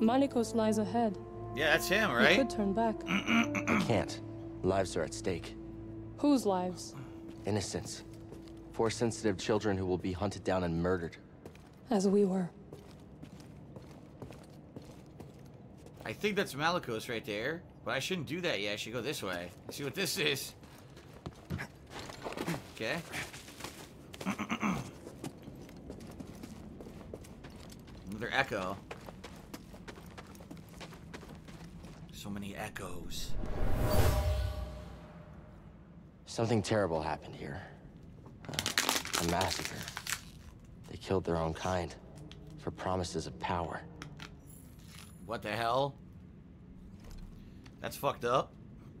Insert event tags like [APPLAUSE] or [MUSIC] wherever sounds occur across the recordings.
Malicos lies ahead. Yeah, that's him, right? could turn back. [CLEARS THROAT] I can't. Lives are at stake. Whose lives? Innocents. Force sensitive children who will be hunted down and murdered. As we were. I think that's Malicos right there. But I shouldn't do that yet. I should go this way. See what this is. Okay. [CLEARS THROAT] Another echo. So many echoes. Something terrible happened here. Uh, a massacre. They killed their own kind for promises of power. What the hell? That's fucked up. [CLEARS THROAT]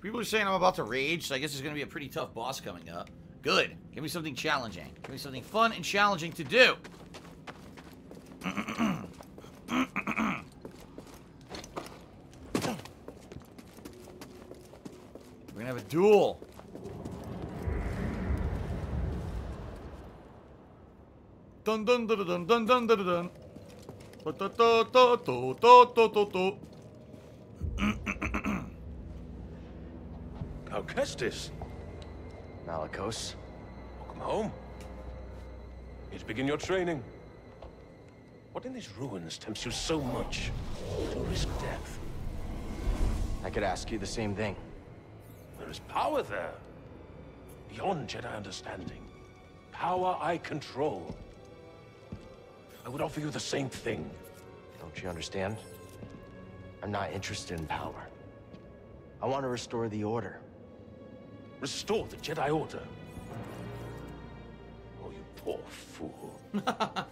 People are saying I'm about to rage, so I guess there's gonna be a pretty tough boss coming up. Good. Give me something challenging. Give me something fun and challenging to do. We're gonna have a duel. Dun dun dun dun dun dun dun dun. Do do [CLEARS THROAT] welcome home. Here to begin your training. What in these ruins tempts you so much to risk death? I could ask you the same thing. There is power there. Beyond Jedi understanding. Power I control. I would offer you the same thing. Don't you understand? I'm not interested in power. I want to restore the Order. Restore the Jedi Order. Oh, you poor fool. [LAUGHS]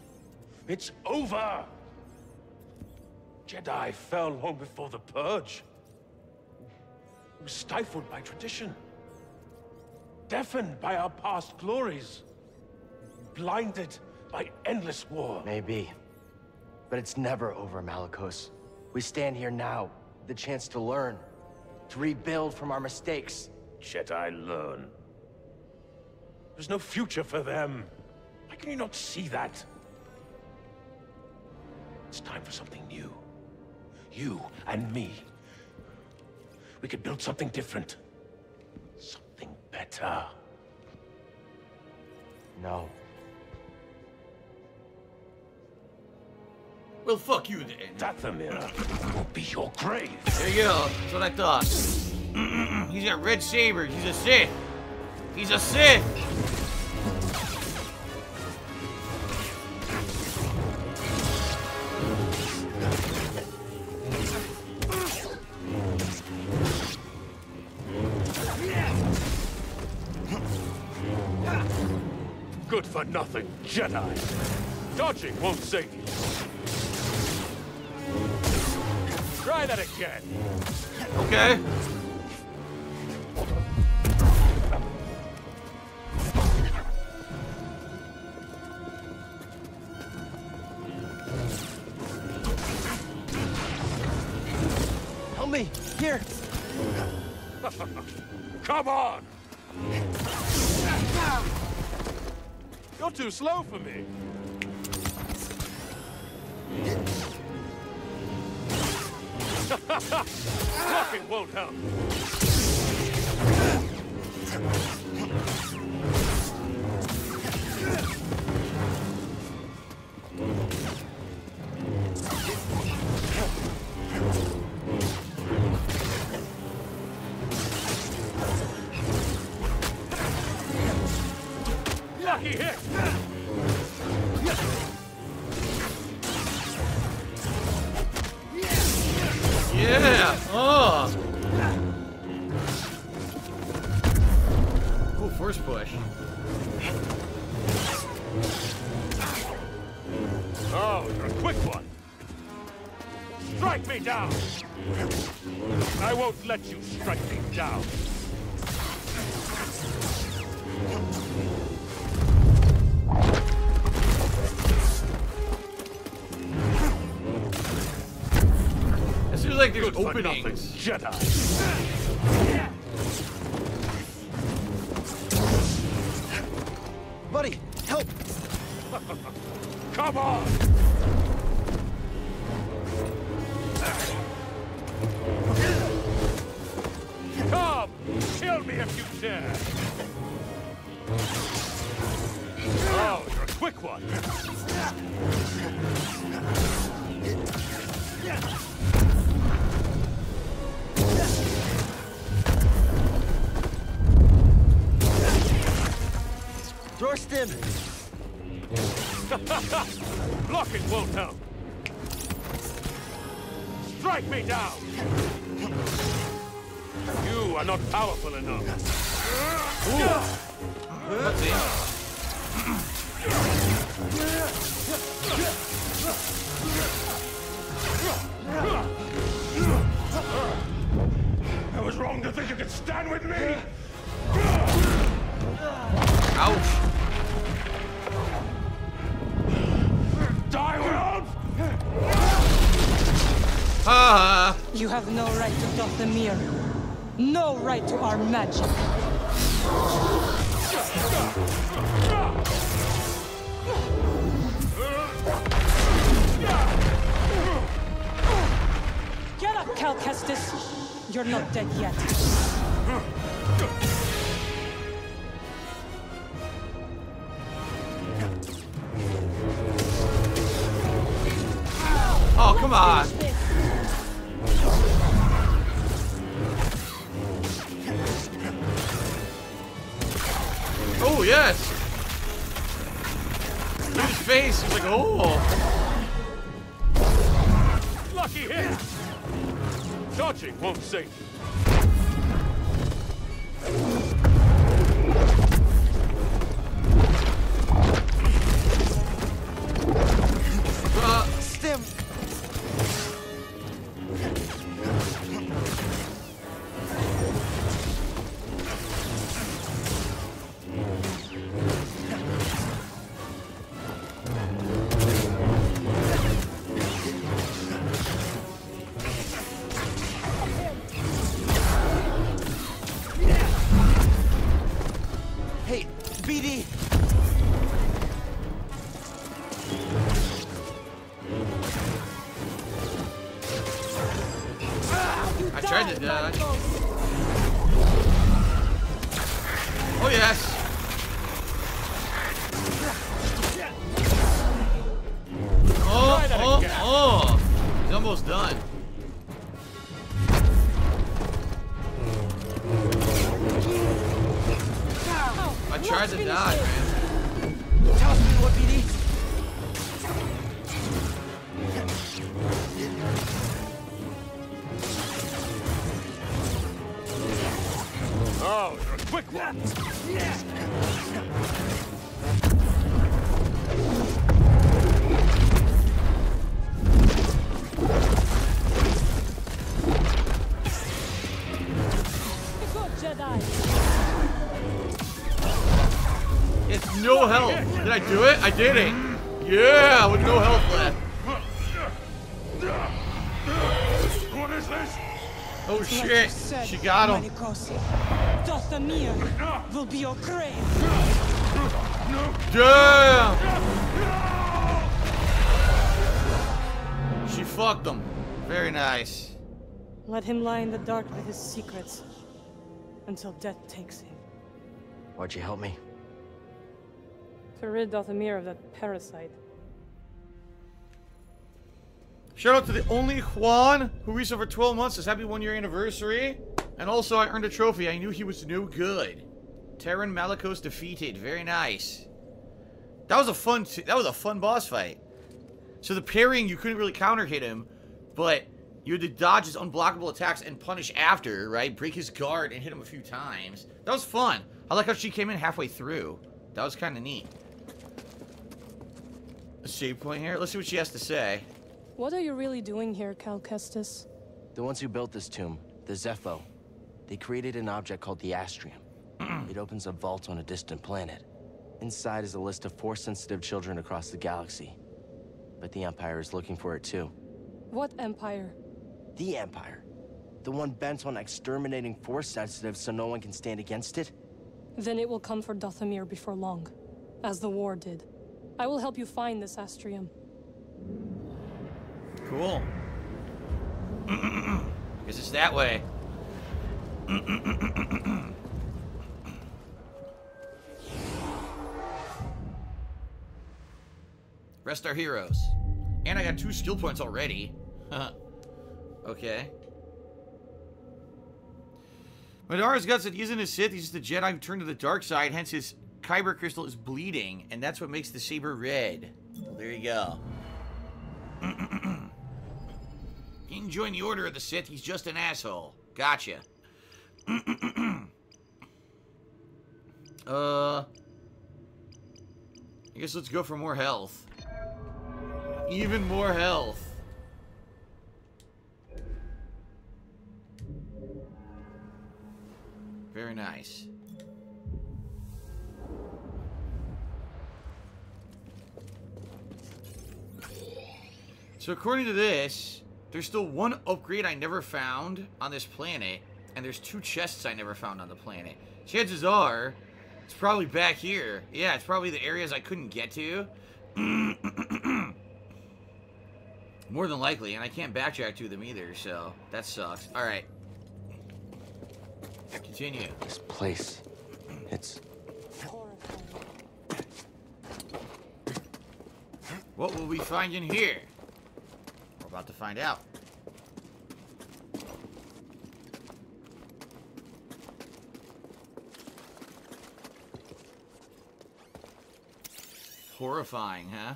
it's over! Jedi fell long before the Purge. Was stifled by tradition. Deafened by our past glories. Blinded by endless war. Maybe. But it's never over, Malicos. We stand here now, the chance to learn, to rebuild from our mistakes. Jedi learn. There's no future for them. Why can you not see that? It's time for something new. You and me. We could build something different. Something better. No. Well, fuck you then. Dathomir will be your grave. There you go. That's what I thought. He's got red sabers. He's a Sith. He's a Sith. For nothing, Jedi. Dodging won't save you. Try that again. Okay. Too slow for me. [LAUGHS] Blocking won't help. like there's Good openings. Jedi. Buddy, help! [LAUGHS] Come on! Come! Kill me if you dare! Oh, you're a quick one! Thorsten! Blocking [LAUGHS] won't help. Strike me down! You are not powerful enough. Let's see. I was wrong to think you could stand with me! Ouch. Ha You have no right to Dathomir. No right to our magic. Get up, Cal Kestis. You're not dead yet. Did it. Yeah, with no health left. What is this? Oh Like you shit. said, She got him. Dathomir will be your grave. Damn. She fucked him. Very nice. Let him lie in the dark with his secrets until death takes him. Why'd you help me? To rid Dathomir of that parasite. Shout out to the only Juan who reached over 12 months. His happy one year anniversary. And also, I earned a trophy. I knew he was no good. Taron Malicos defeated. Very nice. That was a fun. That was a fun boss fight. So the parrying, you couldn't really counter hit him, but you had to dodge his unblockable attacks and punish after, right? Break his guard and hit him a few times. That was fun. I like how she came in halfway through. That was kind of neat. A save point here. Let's see what she has to say. What are you really doing here, Cal Kestis? The ones who built this tomb, the Zeffo, they created an object called the Astrium. Mm. it opens a vault on a distant planet. Inside is a list of Force-sensitive children across the galaxy. But the Empire is looking for it too. What empire? The Empire. The one bent on exterminating Force-sensitive so no one can stand against it? Then it will come for Dathomir before long, as the war did. I will help you find this astrium. Cool. [CLEARS THROAT] Because it's that way. [CLEARS THROAT] Rest our heroes. And I got two skill points already. [LAUGHS] okay. Madara's guts isn't a Sith, he's just a Jedi who turned to the dark side, hence his Kyber crystal is bleeding. And that's what makes the saber red. Well, there you go. [CLEARS THROAT] he didn't join the Order of the Sith. He's just an asshole. Gotcha. [CLEARS THROAT] uh... I guess let's go for more health. Even more health. Very nice. So according to this, there's still one upgrade I never found on this planet, and there's two chests I never found on the planet. Chances are, it's probably back here. Yeah, it's probably the areas I couldn't get to. [CLEARS THROAT] More than likely, and I can't backtrack to them either, so that sucks. Alright. Continue. This place, it's What will we find in here? About to find out. Horrifying, huh?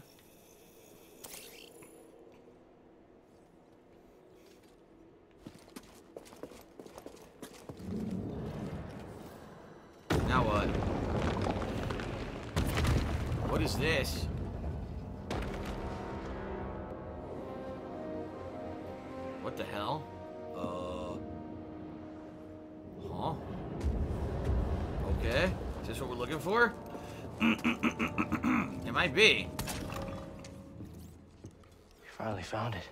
Now what? What is this? The hell? Uh... Huh? Okay. Is this what we're looking for? [CLEARS THROAT] it might be. we finally found it.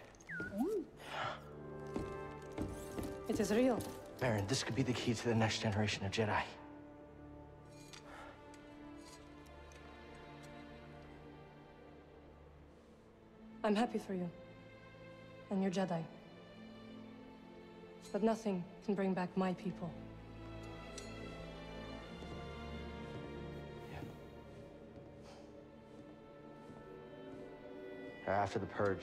It is real. Baron, this could be the key to the next generation of Jedi. I'm happy for you. And your Jedi. But nothing can bring back my people. After the purge,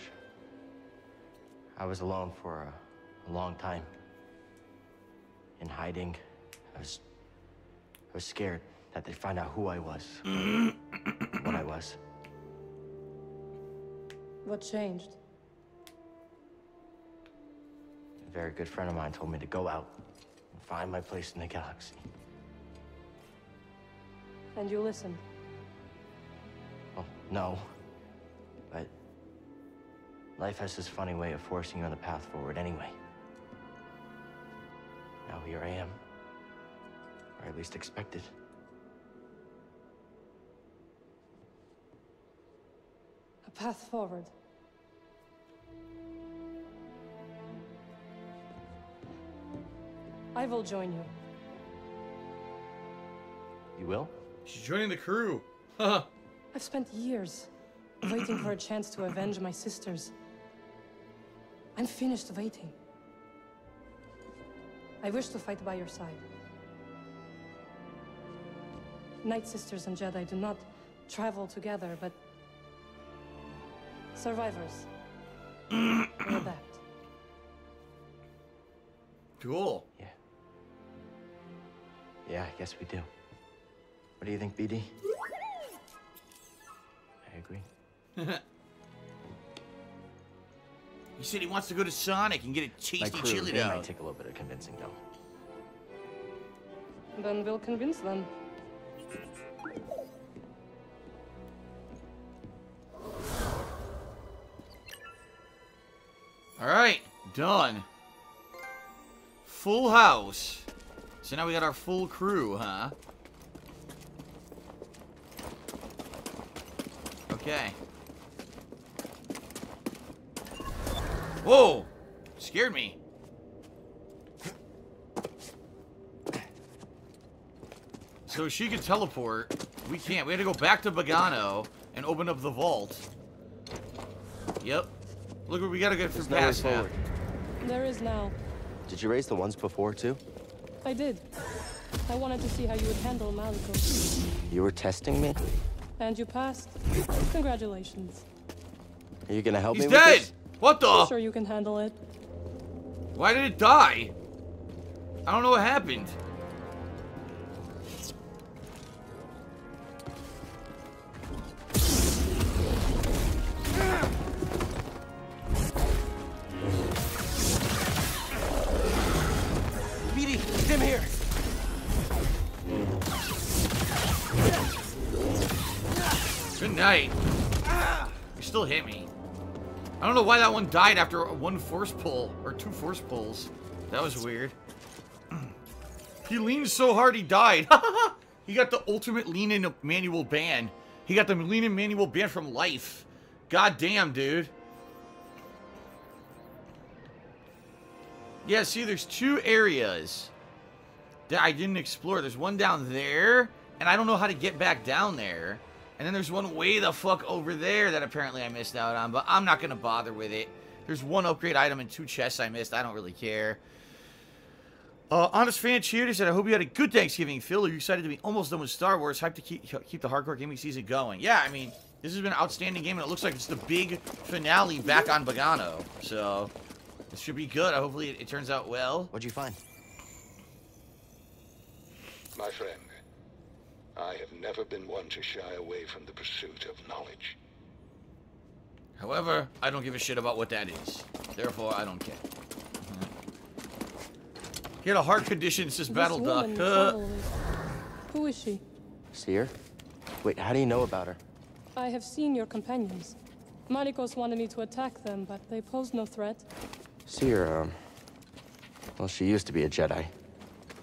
I was alone for a, a long time. In hiding, I was, I was scared that they'd find out who I was, [CLEARS THROAT] what I was. What changed? A very good friend of mine told me to go out and find my place in the galaxy. And you listened. Well, oh, no. But life has this funny way of forcing you on the path forward anyway. Now here I am. Or at least expected. A path forward. I will join you. You will? She's joining the crew. Haha. [LAUGHS] I've spent years [CLEARS THROAT] waiting for a chance to avenge my sisters. I'm finished waiting. I wish to fight by your side. Night Sisters and Jedi do not travel together, but survivors [CLEARS THROAT] will adapt. cool. Yeah. Yeah, I guess we do. What do you think, BD? I agree. [LAUGHS] He said he wants to go to Sonic and get a My tasty crew, chili they might dog. take a little bit of convincing, though. Then we'll convince them. Alright, done. Full house. So now we got our full crew, huh? Okay. Whoa! Scared me. So she could teleport. We can't. We had to go back to Bogano and open up the vault. Yep. Look, we gotta get through There's past now. forward. There is now. Did you raise the ones before, too? I did. I wanted to see how you would handle Malicos. You were testing me? And you passed. Congratulations. Are you gonna help He's me with dead! this? What the? I'm Sure you can handle it. Why did it die? I don't know what happened. Don't know why that one died after one force pull, or two force pulls. That was weird. [CLEARS THROAT] he leaned so hard he died. [LAUGHS] he got the ultimate lean-in manual ban. He got the lean-in manual ban from life. God damn, dude. Yeah, see, there's two areas that I didn't explore. There's one down there, and I don't know how to get back down there. And then there's one way the fuck over there that apparently I missed out on, but I'm not going to bother with it. There's one upgrade item and two chests I missed. I don't really care. Uh, Honest Fan Cheered said, I hope you had a good Thanksgiving, Phil. Are you excited to be almost done with Star Wars? Hyped to keep, keep the hardcore gaming season going. Yeah, I mean, this has been an outstanding game, and it looks like it's the big finale back on Bogano. So, this should be good. Hopefully, it, it turns out well. What'd you find? My friend, I have never been one to shy away from the pursuit of knowledge. However, I don't give a shit about what that is. Therefore, I don't care. He had a heart condition, says This Battle Duck. Uh, Who is she? Cere? Wait, how do you know about her? I have seen your companions. Malicos wanted me to attack them, but they posed no threat. Cere, um... Well, she used to be a Jedi.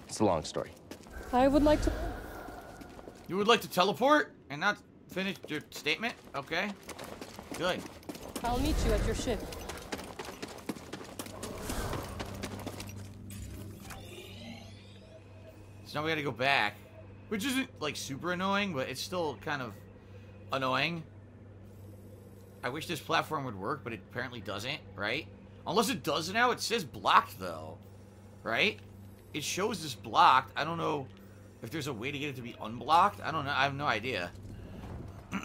It's a long story. I would like to... you would like to teleport and not finish your statement? Okay. Good. I'll meet you at your ship. So now we gotta go back. Which isn't, like, super annoying, but it's still kind of annoying. I wish this platform would work, but it apparently doesn't, right? Unless it does now, it says blocked, though. Right? It shows this blocked. I don't know if there's a way to get it to be unblocked. I don't know. I have no idea. [CLEARS THROAT]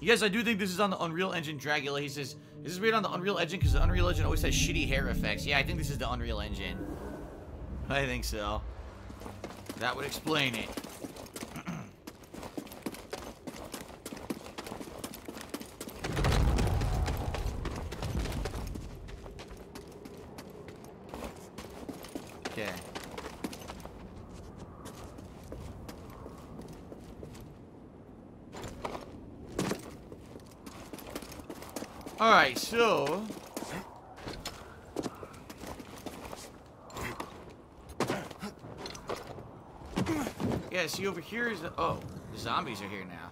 yes, I do think this is on the Unreal Engine Dragula. He says, is this made on the Unreal Engine? Because the Unreal Engine always has shitty hair effects. Yeah, I think this is the Unreal Engine. I think so. That would explain it. okay. Yeah, see over here is the, oh, the zombies are here now.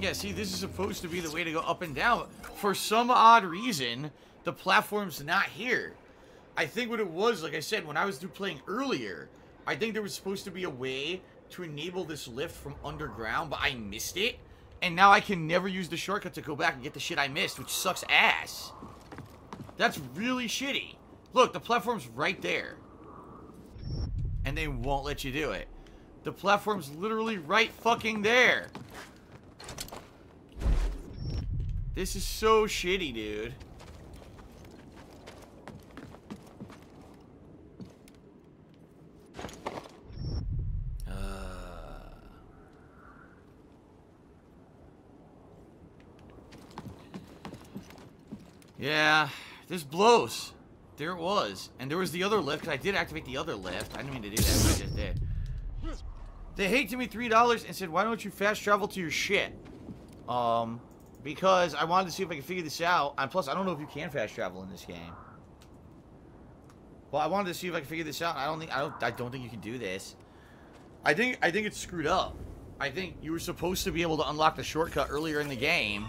Yeah, see, this is supposed to be the way to go up and down. For some odd reason, the platform's not here. I think what it was, like I said, when I was playing earlier, I think there was supposed to be a way to enable this lift from underground, but I missed it. And now I can never use the shortcut to go back and get the shit I missed, which sucks ass. That's really shitty. Look, the platform's right there. And they won't let you do it. The platform's literally right fucking there. This is so shitty, dude. Yeah, this blows. There it was. And there was the other lift, because I did activate the other lift. I didn't mean to do that, but I just did. They hated me $3 and said, why don't you fast travel to your shit? Um, because I wanted to see if I could figure this out. And plus, I don't know if you can fast travel in this game. Well, I wanted to see if I could figure this out. I don't think I don't I don't think you can do this. I think I think it's screwed up. I think you were supposed to be able to unlock the shortcut earlier in the game,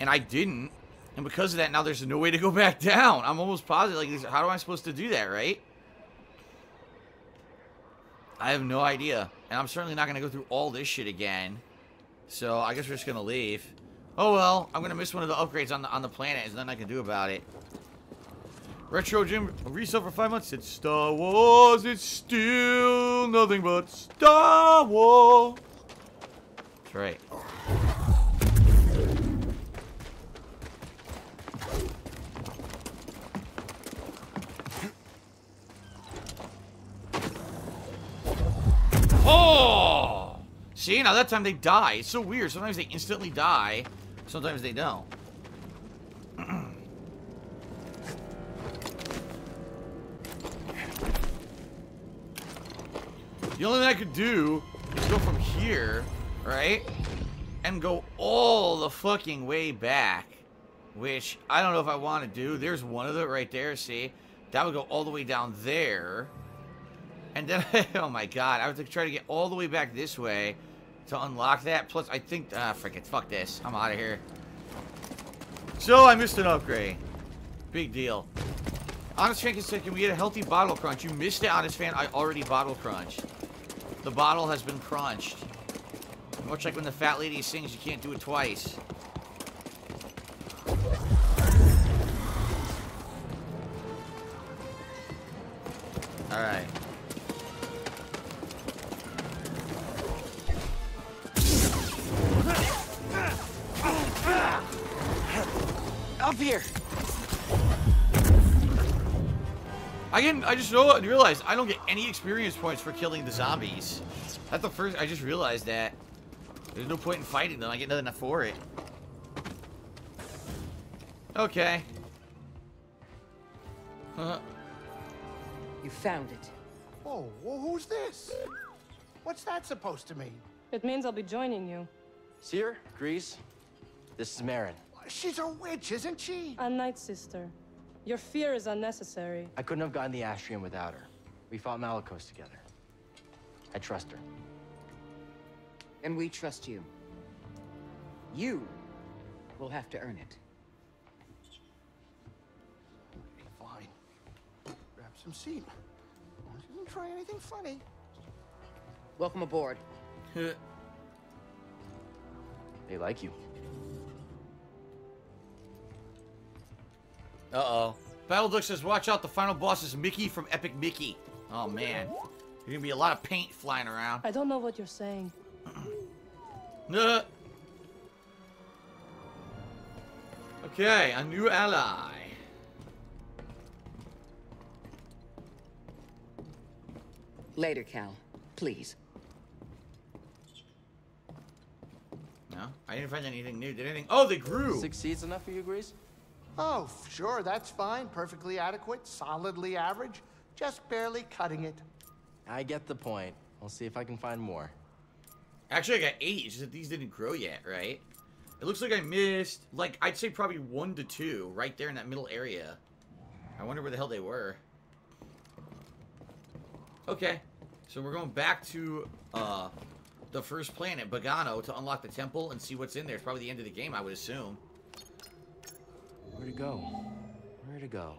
and I didn't. And because of that, now there's no way to go back [LAUGHS] down. I'm almost positive. Like, how am I supposed to do that, right? I have no idea. And I'm certainly not going to go through all this shit again. So, I guess we're just going to leave. Oh, well. I'm going to miss one of the upgrades on the, on the planet. There's nothing I can do about it. Retro Jim resale for five months. It's Star Wars. It's still nothing but Star Wars. That's right. Oh! See, now that time they die. It's so weird. Sometimes they instantly die. Sometimes they don't. [CLEARS THROAT] The only thing I could do is go from here, right? And go all the fucking way back. Which, I don't know if I want to do. There's one of it right there, see? That would go all the way down there. And then, [LAUGHS] oh my god, I was to try to get all the way back this way to unlock that. Plus, I think, ah, frick it, fuck this. I'm out of here. So, I missed an upgrade. Big deal. Honest Fan said, can we get a healthy bottle crunch? You missed it, Honest Fan. I already bottle crunched. The bottle has been crunched. Much like when the fat lady sings, you can't do it twice. Alright. I didn't. I just know. Realized I don't get any experience points for killing the zombies. That's the first. I just realized that. There's no point in fighting them. I get nothing for it. Okay. Huh. You found it. Oh, well, who's this? What's that supposed to mean? It means I'll be joining you. Cere, Greez, this is Merrin. She's a witch, isn't she? A night sister. Your fear is unnecessary. I couldn't have gotten the Astrium without her. We fought Malicos together. I trust her. And we trust you. You will have to earn it. Fine. Grab some seat. She didn't try anything funny. Welcome aboard. Uh. They like you. Uh-oh. Battleduck says, watch out, the final boss is Mickey from Epic Mickey. Oh, man. There's gonna be a lot of paint flying around. I don't know what you're saying. [CLEARS THROAT] Uh. Okay, a new ally. Later, Cal. Please. No, I didn't find anything new. Did anything? Oh, they grew. Six seeds enough for you, Greez? Oh, sure, that's fine. Perfectly adequate, solidly average. Just barely cutting it. I get the point. I'll see if I can find more. Actually, I got eight. It's just that these didn't grow yet, right? It looks like I missed, like, I'd say probably one to two right there in that middle area. I wonder where the hell they were. Okay, so we're going back to uh, the first planet, Bogano, to unlock the temple and see what's in there. It's probably the end of the game, I would assume. Where to go? Where to go?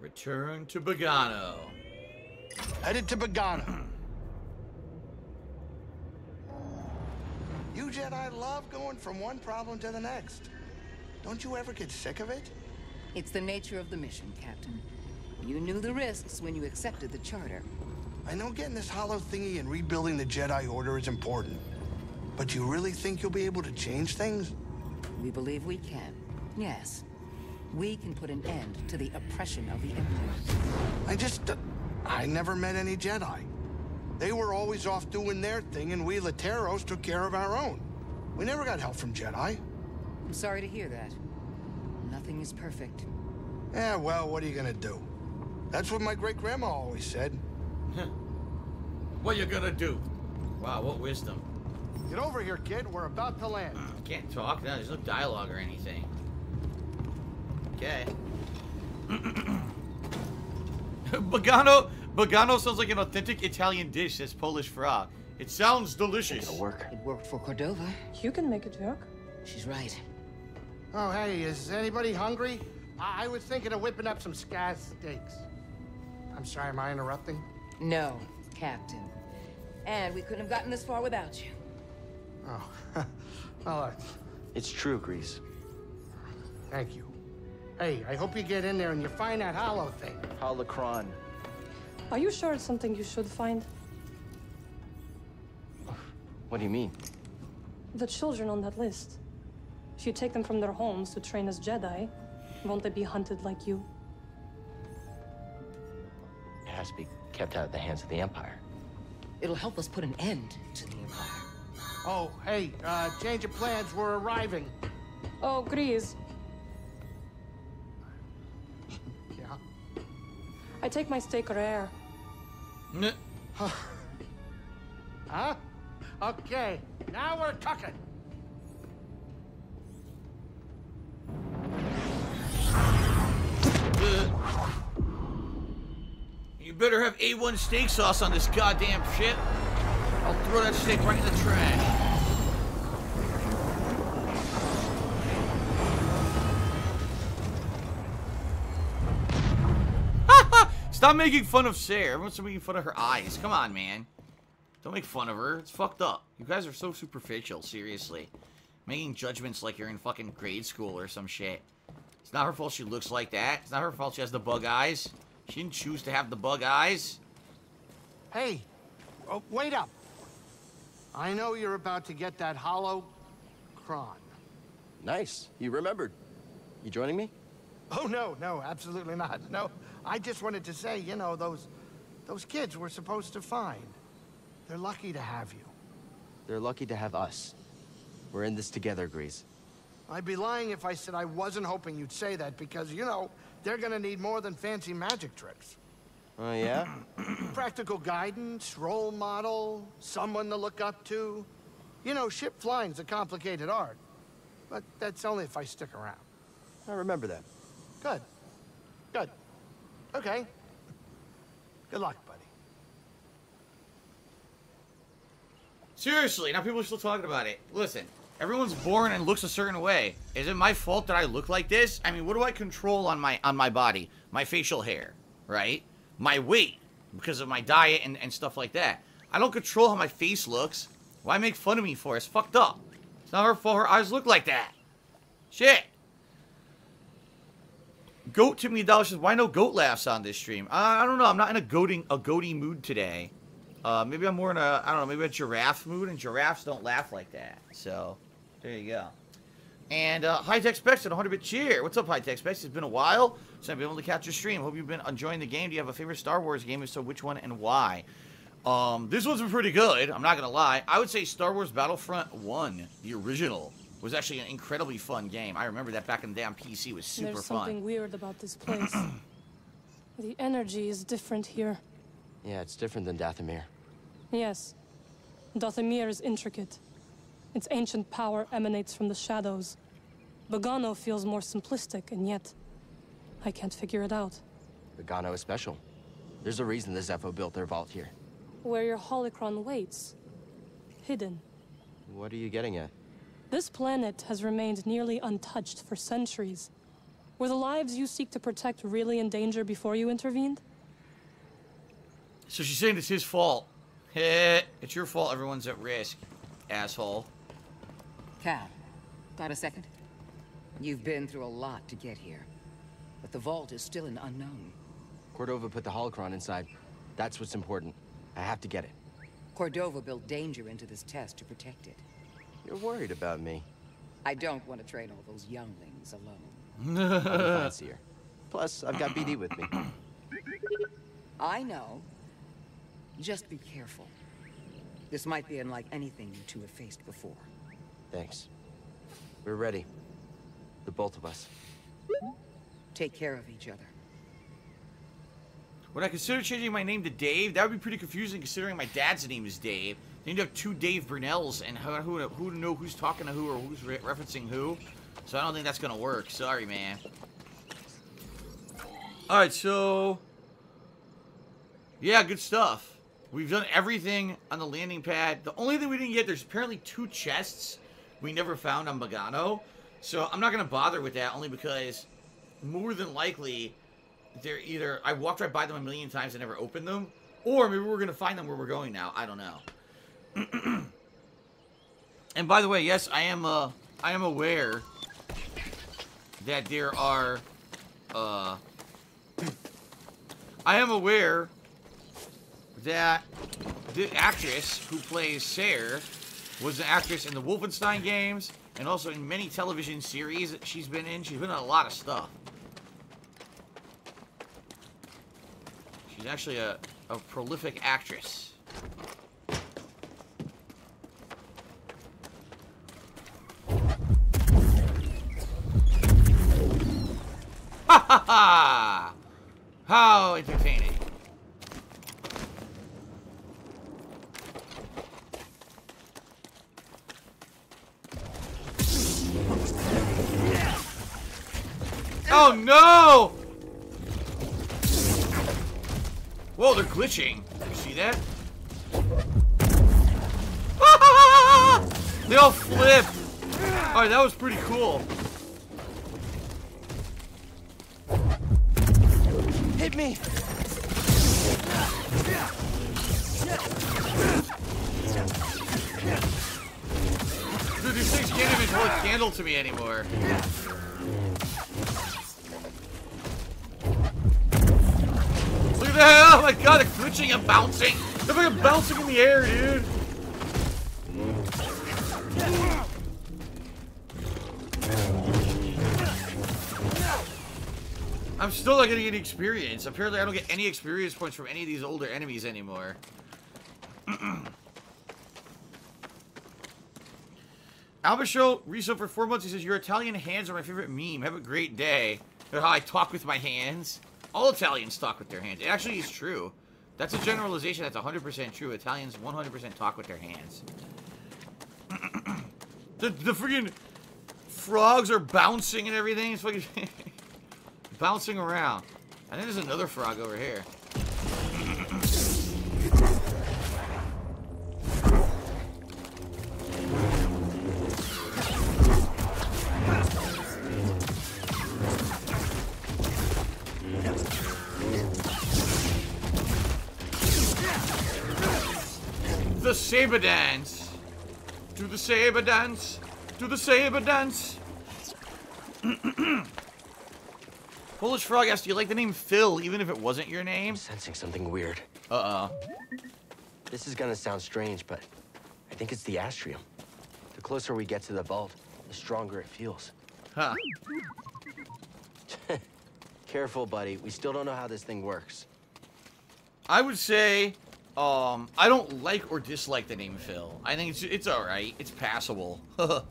Return to Bogano. Headed to Bogano. you Jedi love going from one problem to the next. Don't you ever get sick of it? It's the nature of the mission, Captain. You knew the risks when you accepted the charter. I know getting this hollow thingy and rebuilding the Jedi Order is important. But do you really think you'll be able to change things? We believe we can. Yes. We can put an end to the oppression of the Empire. I just... Uh, I never met any Jedi. They were always off doing their thing, and we Lateros took care of our own. We never got help from Jedi. I'm sorry to hear that. Nothing is perfect. Yeah, well, what are you gonna do? That's what my great-grandma always said. [LAUGHS] What are you gonna do? Wow, what wisdom. Get over here, kid. We're about to land. I can't talk now. There's no dialogue or anything. Okay. [CLEARS THROAT] Bogano, Bogano sounds like an authentic Italian dish, says Polish frog. It sounds delicious. It'll work. It worked for Cordova. You can make it work. She's right. Oh, hey, is anybody hungry? I, I was thinking of whipping up some scaz steaks. I'm sorry, am I interrupting? No, Captain. And we couldn't have gotten this far without you. Oh, [LAUGHS] well, uh, It's true, Greez. thank you. Hey, I hope you get in there and you find that hollow thing. Holocron. Are you sure it's something you should find? What do you mean? The children on that list. If you take them from their homes to train as Jedi, won't they be hunted like you? It has to be kept out of the hands of the Empire. It'll help us put an end to the Empire. Oh, hey, uh, change of plans. We're arriving. Oh, Greez. Yeah. I take my steak rare. N- [LAUGHS] Huh? Okay, now we're talking. You better have A1 steak sauce on this goddamn shit. I'll throw that steak right in the trash. [LAUGHS] Stop making fun of Sarah. Everyone's making fun of her eyes. Come on, man. Don't make fun of her. It's fucked up. You guys are so superficial, seriously. Making judgments like you're in fucking grade school or some shit. It's not her fault she looks like that. It's not her fault she has the bug eyes. She didn't choose to have the bug eyes. Hey, oh, wait up. I know you're about to get that hollow cron. Nice. You remembered. You joining me? Oh, no, no, absolutely not. No, I just wanted to say, you know, those, those kids we're supposed to find. They're lucky to have you. They're lucky to have us. We're in this together, Greez. I'd be lying if I said I wasn't hoping you'd say that because, you know, they're gonna need more than fancy magic tricks. Oh, yeah? [CLEARS THROAT] Practical guidance, role model, someone to look up to. You know, ship flying's a complicated art. But that's only if I stick around. I remember that. Good. Good. Okay. Good luck, buddy. Seriously, now people are still talking about it. Listen, everyone's born and looks a certain way. Is it my fault that I look like this? I mean, what do I control on my on my body? My facial hair, right? My weight, because of my diet and, and stuff like that. I don't control how my face looks. Why make fun of me for? it? It's fucked up. It's not her fault her eyes look like that. Shit. Goat to me dollar says, why no goat laughs on this stream? Uh, I don't know. I'm not in a goating a goaty mood today. Uh, maybe I'm more in a I don't know, maybe a giraffe mood, and giraffes don't laugh like that. So there you go. And uh, High Tech Specs at 100 bit cheer. What's up, High Tech Specs? It's been a while since I've been able to catch your stream. Hope you've been enjoying the game. Do you have a favorite Star Wars game? If so, which one and why? Um, this one's been pretty good. I'm not gonna lie. I would say Star Wars Battlefront 1, the original, was actually an incredibly fun game. I remember that back in the day on PC. It was super There's fun. something weird about this place. [CLEARS THROAT] the energy is different here. Yeah, it's different than Dathomir. Yes. Dathomir is intricate. Its ancient power emanates from the shadows. Bogano feels more simplistic, and yet... I can't figure it out. Bogano is special. There's a reason the Zeffo built their vault here. Where your holocron waits. Hidden. What are you getting at? This planet has remained nearly untouched for centuries. Were the lives you seek to protect really in danger before you intervened? So she's saying it's his fault. Heh, it's your fault everyone's at risk, asshole. Cal, got a second? You've been through a lot to get here. But the vault is still an unknown. Cordova put the holocron inside. That's what's important. I have to get it. Cordova built danger into this test to protect it. You're worried about me. I don't want to train all those younglings alone. Fancier. Plus, I've got BD with me. I know. Just be careful. This might be unlike anything you two have faced before. Thanks. We're ready. The both of us. Take care of each other. Would I consider changing my name to Dave? That would be pretty confusing considering my dad's name is Dave. Then you'd have two Dave Burnells and who, who, who know who's talking to who or who's re referencing who. So I don't think that's going to work. Sorry, man. Alright, so... Yeah, good stuff. We've done everything on the landing pad. The only thing we didn't get, there's apparently two chests we never found on Bogano. So I'm not going to bother with that only because more than likely they're either I walked right by them a million times and never opened them, or maybe we're gonna find them where we're going now. I don't know. [CLEARS THROAT] and by the way, yes, I am uh I am aware that there are uh, [CLEARS THROAT] I am aware that the actress who plays Cere was an actress in the Wolfenstein games and also in many television series that she's been in. She's been in a lot of stuff. She's actually a, a prolific actress. Ha ha ha! How entertaining. Oh no! Whoa, they're glitching. You see that? Ah! [LAUGHS] they all flip. Alright, that was pretty cool. Hit me! Dude, these things can't even hold a candle to me anymore. That! Oh my god, they're glitching and bouncing! They're fucking bouncing in the air, dude! I'm still not getting any experience. Apparently, I don't get any experience points from any of these older enemies anymore. [CLEARS THROAT] Albasho Riso for four months. He says, Your Italian hands are my favorite meme. Have a great day. How I talk with my hands. All Italians talk with their hands. It actually is true. That's a generalization that's 100% true. Italians 100% talk with their hands. [CLEARS THROAT] the, the freaking frogs are bouncing and everything. It's fucking [LAUGHS] bouncing around. And think there's another frog over here. Saber dance. Do the saber dance. Do the saber dance. [CLEARS THROAT] Polish Frog asked, do you like the name Phil, even if it wasn't your name? I'm sensing something weird. Uh-oh. This is gonna sound strange, but I think it's the astrium. The closer we get to the vault, the stronger it feels. Huh. [LAUGHS] Careful, buddy. We still don't know how this thing works. I would say, um, I don't like or dislike the name Phil. I think it's it's all right. It's passable. [LAUGHS] Oop,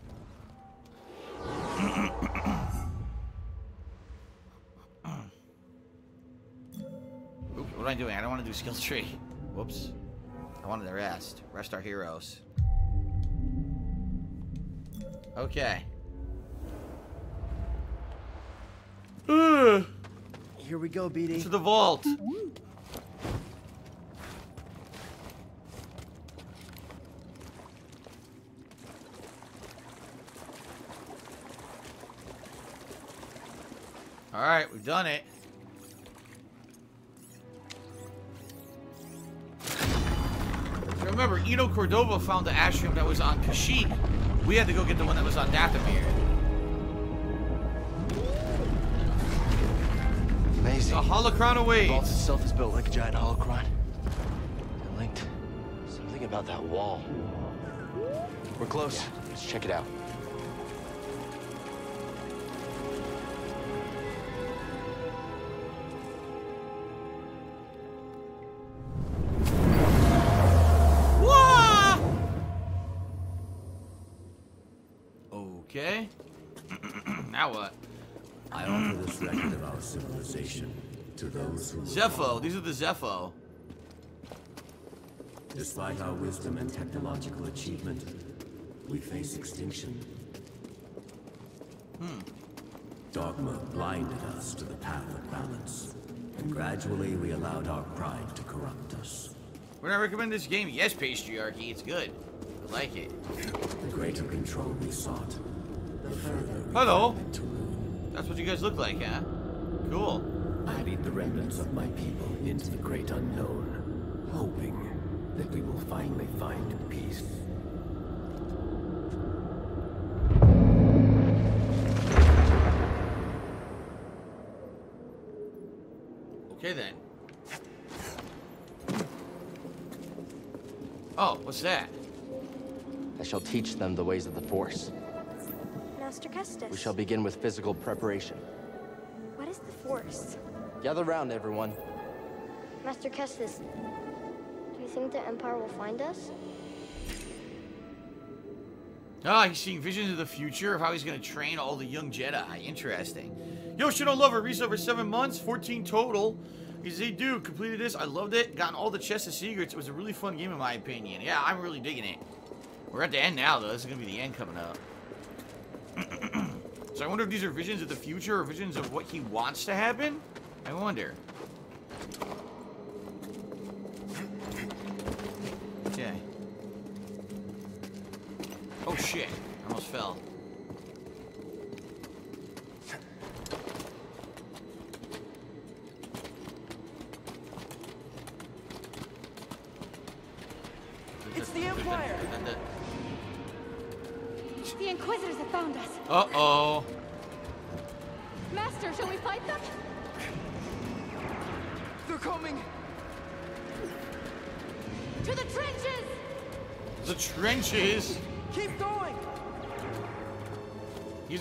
what am I doing? I don't want to do skill tree. Whoops. I wanted to rest. Rest our heroes. Okay. Here we go, BD. to the vault. All right, we've done it. So remember, Eno Cordova found the astrium that was on Kashyyyk. We had to go get the one that was on Dathomir. Amazing. The holocron awaits. The vault itself is built like a giant holocron. And linked. Something about that wall. We're close. Let's check it out. Zeffo. These are the Zeffo. despite our wisdom and technological achievement, we face extinction. Hmm. Dogma blinded us to the path of balance, and gradually we allowed our pride to corrupt us. Would I recommend this game? Yes, Patriarchy. It's good. I like it. The greater control we sought, the further we Hello. That's what you guys look like, huh? Cool. I the remnants of my people into the great unknown, hoping that we will finally find peace. Okay then. Oh, what's that? I shall teach them the ways of the Force. Master Kestis. We shall begin with physical preparation. What is the Force? Gather round, everyone. Master Kestis, do you think the Empire will find us? Ah, he's seeing visions of the future of how he's going to train all the young Jedi. Interesting. Yo, shit on Lover, Reese over seven months, 14 total. He's a dude, completed this. I loved it. Gotten all the chests of secrets. It was a really fun game, in my opinion. Yeah, I'm really digging it. We're at the end now, though. This is going to be the end coming up. [CLEARS THROAT] so I wonder if these are visions of the future or visions of what he wants to happen? I wonder. Okay. Oh shit, I almost fell.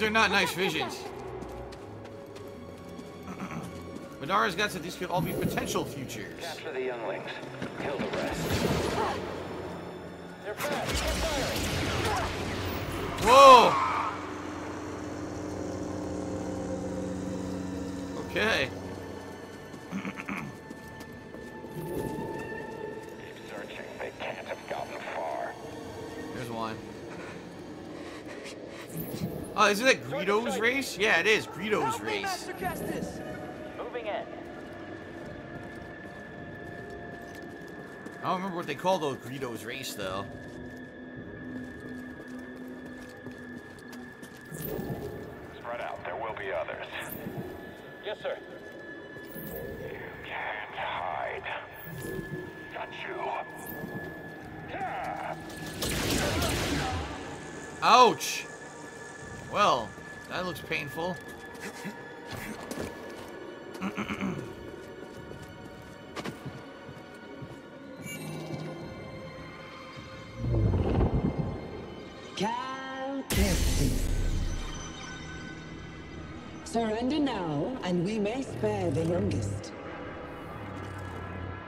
Are not nice visions. [CLEARS THROAT] Madara's got said these could all be potential futures. Capture the younglings. Kill the rest. They're fast. Firing. Whoa! Isn't that Greedo's race? Yeah, it is. Greedo's me, race. Moving in. I don't remember what they call those Greedo's race, though.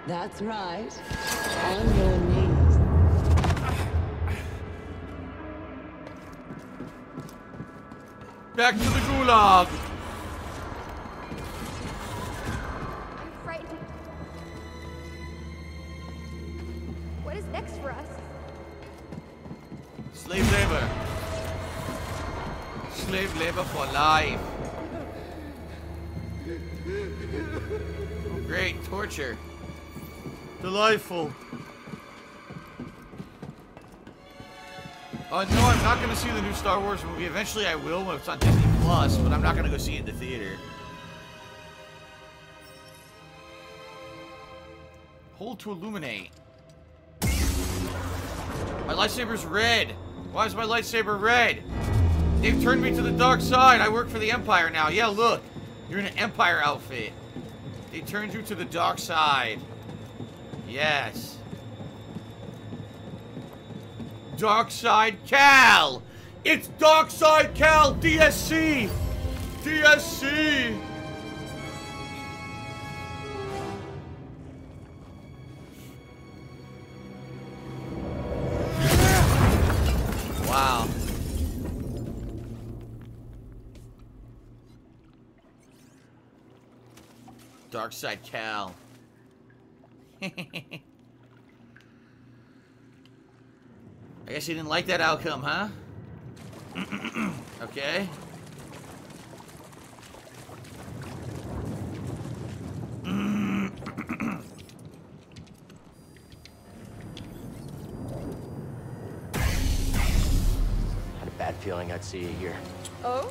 That's right. On your knees. Back to the gulag! I'm frightened. What is next for us? Slave labor. Slave labor for life. Great, torture. Delightful. Uh, no, I'm not going to see the new Star Wars movie. Eventually I will when it's on Disney Plus, but I'm not going to go see it in the theater. Hold to illuminate. My lightsaber's red. Why is my lightsaber red? They've turned me to the dark side. I work for the Empire now. Yeah, look. You're in an Empire outfit. They turned you to the dark side. Yes. Dark Side Cal! It's Dark Side Cal DSC! DSC! Wow. Cal. [LAUGHS] I guess you didn't like that outcome, huh? [CLEARS THROAT] okay. Had a bad feeling I'd see you here. Oh?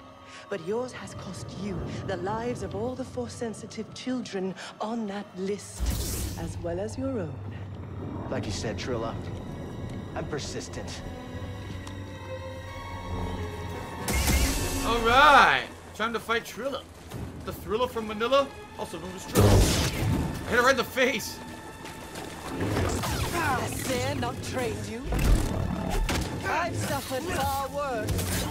But yours has cost you the lives of all the Force-sensitive children on that list, as well as your own. Like you said, Trilla, I'm persistent. All right, time to fight Trilla. The Thriller from Manila, also known as Trilla. I hit her right in the face. Has Cere not trained you? I've suffered far worse.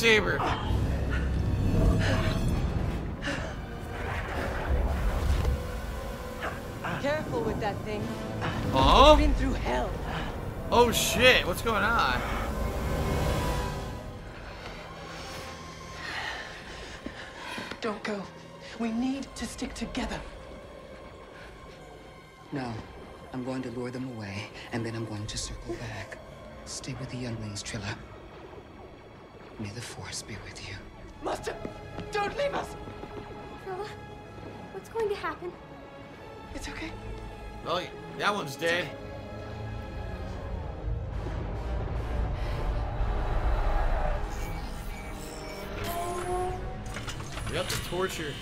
lightsaber. Careful with that thing. Oh? Been through hell. Oh shit, what's going on? Don't go. We need to stick together. No. I'm going to lure them away, and then I'm going to circle back. Stay with the younglings, Trilla. May the Force be with you. Master, don't leave us. Trilla, what's going to happen? It's okay. Oh, that one's dead. Yep, the torture.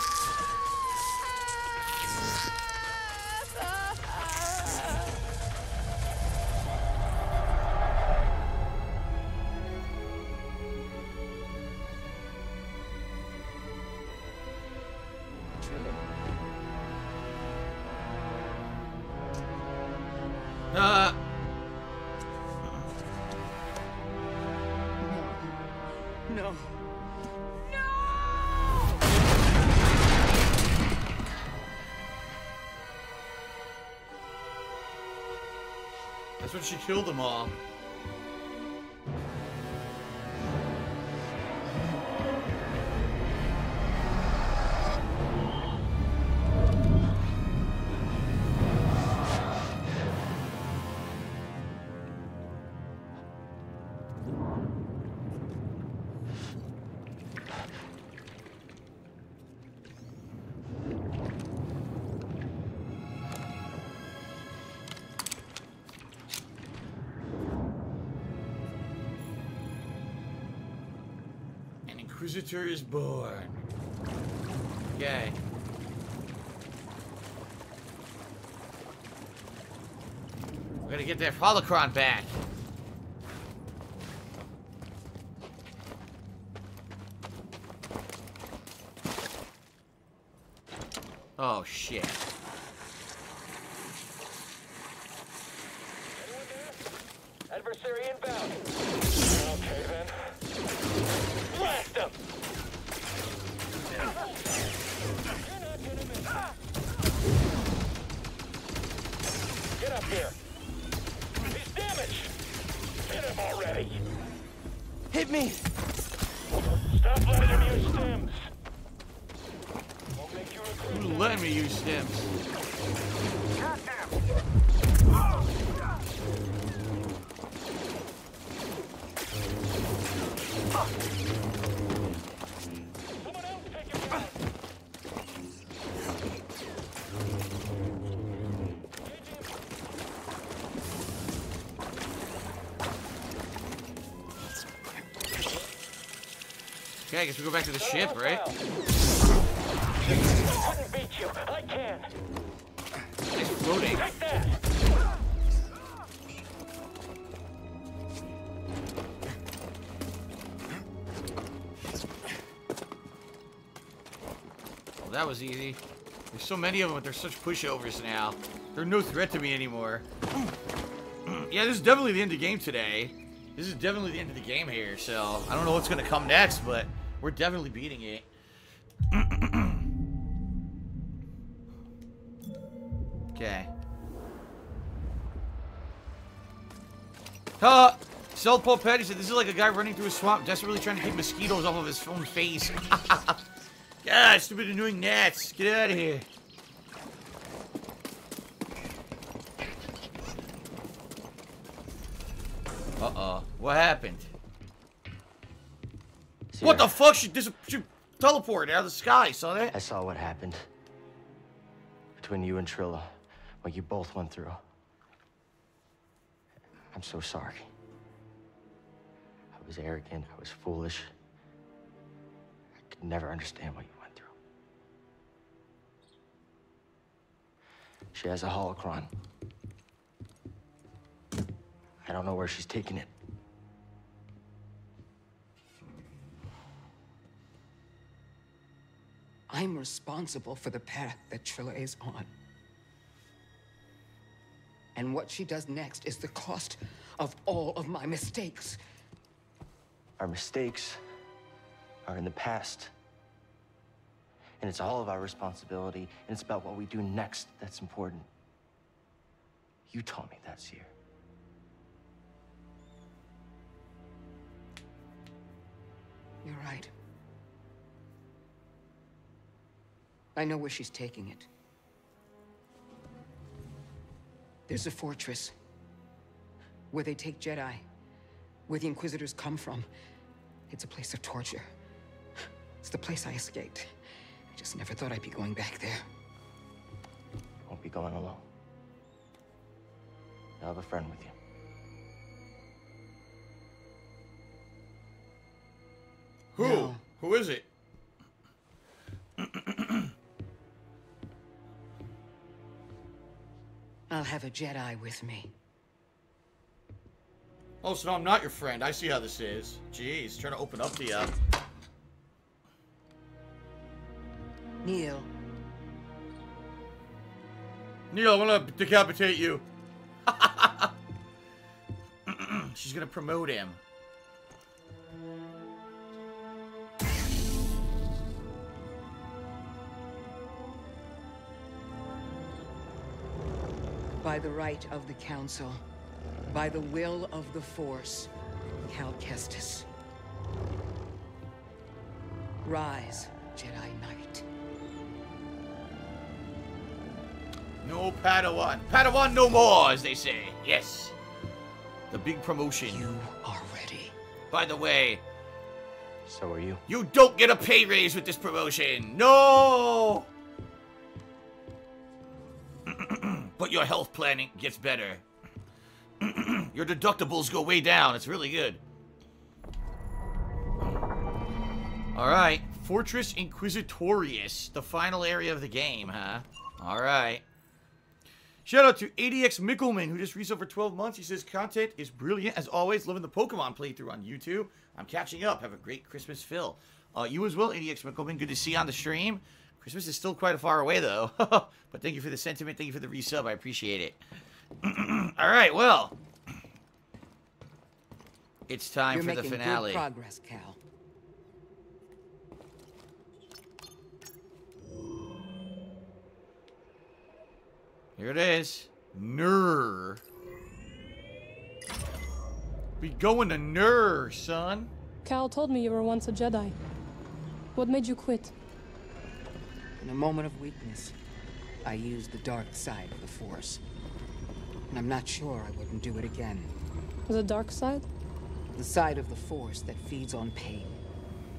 [LAUGHS] that's when she killed them all. Inquisitor is born. Okay. We're gonna get that holocron back. Oh shit. Go back to the ship, right? I couldn't beat you. I can. Nice floating. Take that. That was easy. There's so many of them, but they're such pushovers now. They're no threat to me anymore. [CLEARS THROAT] yeah, this is definitely the end of the game today. This is definitely the end of the game here, so I don't know what's gonna come next, but we're definitely beating it. [CLEARS THROAT] okay. Uh, Stealth Paul Patty said this is like a guy running through a swamp, desperately trying to keep mosquitoes off of his own face. [LAUGHS] God, stupid annoying gnats. Get out of here. Uh-oh. What happened? What the fuck? She, dis she teleported out of the sky. Saw that? I saw what happened. Between you and Trilla. What you both went through. I'm so sorry. I was arrogant. I was foolish. I could never understand what you went through. She has a holocron. I don't know where she's taking it. I'm responsible for the path that Trilla is on. And what she does next is the cost of all of my mistakes. Our mistakes are in the past. And it's all of our responsibility, and it's about what we do next that's important. You taught me that, Cere. You're right. I know where she's taking it. There's a fortress where they take Jedi, where the Inquisitors come from. It's a place of torture. It's the place I escaped. I just never thought I'd be going back there. Won't be going alone. You'll have a friend with you. Who? No. Who is it? [CLEARS THROAT] I'll have a Jedi with me. Oh, so no, I'm not your friend. I see how this is. Jeez, trying to open up to you. Uh, Neil, Neil, I'm gonna decapitate you. [LAUGHS] She's gonna promote him. By the right of the Council, by the will of the Force, Cal Kestis. Rise, Jedi Knight. No Padawan. Padawan no more, as they say. Yes. The big promotion. You are ready. By the way, So are you. you don't get a pay raise with this promotion. No! But your health planning gets better. [CLEARS THROAT] your deductibles go way down. It's really good. Alright. Fortress Inquisitorius. The final area of the game, huh? Alright. Shout out to ADX Mickelman, who just resub for 12 months. He says, content is brilliant. As always, loving the Pokemon playthrough on YouTube. I'm catching up. Have a great Christmas, Phil. Uh, you as well, ADX Mickelman. Good to see you on the stream. Christmas is still quite a far away, though. [LAUGHS] but thank you for the sentiment. Thank you for the resub. I appreciate it. [CLEARS THROAT] All right, well. It's time You're for the making finale. good progress, Cal. Here it is. Nur. We going to Nur, son. Cal told me you were once a Jedi. What made you quit? In a moment of weakness, I used the dark side of the Force. And I'm not sure I wouldn't do it again. The dark side? The side of the Force that feeds on pain,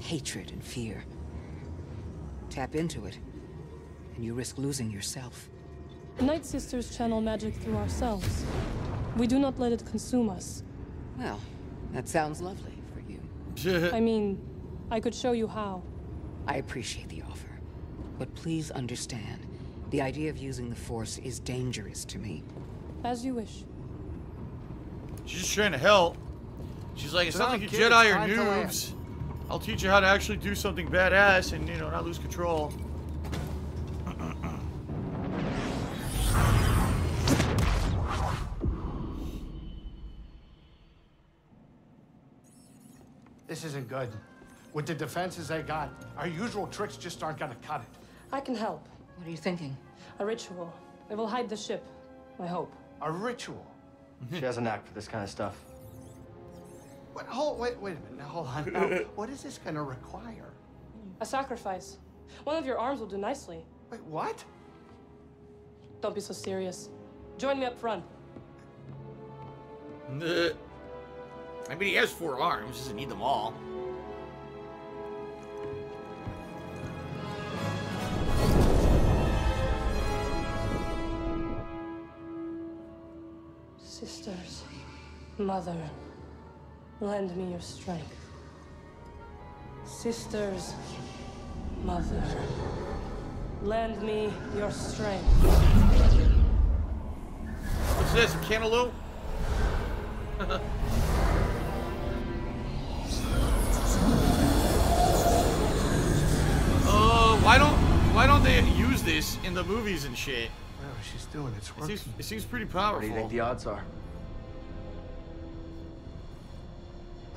hatred, and fear. Tap into it, and you risk losing yourself. Night Sisters channel magic through ourselves. We do not let it consume us. Well, that sounds lovely for you. I mean, I could show you how. I appreciate the. But please understand, the idea of using the Force is dangerous to me. As you wish. She's just trying to help. She's like, it's not like you Jedi or noobs. I'll teach you how to actually do something badass and, you know, not lose control. This isn't good. With the defenses they got, our usual tricks just aren't gonna cut it. I can help. What are you thinking? A ritual. It will hide the ship. I hope. A ritual? [LAUGHS] She has a knack for this kind of stuff. What, hold, wait, wait a minute. Now, hold on. Now, [LAUGHS] what is this gonna require? A sacrifice. One of your arms will do nicely. Wait, what? Don't be so serious. Join me up front. I mean, he has four arms. Doesn't need them all. Mother, lend me your strength. Sisters, mother, lend me your strength. What's this? A cantaloupe? [LAUGHS] Oh, why don't why don't they use this in the movies and shit? Whatever she's doing, it's It working. seems, it seems pretty powerful. What powerful. do you think the odds are?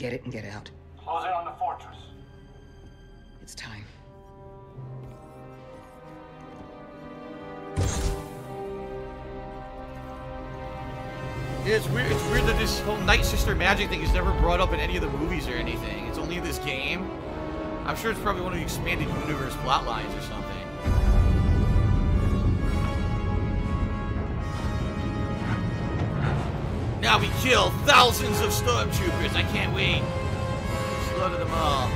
get it and get out. Close in on the fortress. It's time. Yeah, it's weird. It's weird that this whole Night Sister magic thing is never brought up in any of the movies or anything. It's only in this game. I'm sure it's probably one of the expanded universe plot lines or something. Now we kill thousands of stormtroopers. I can't wait. Slaughter them all.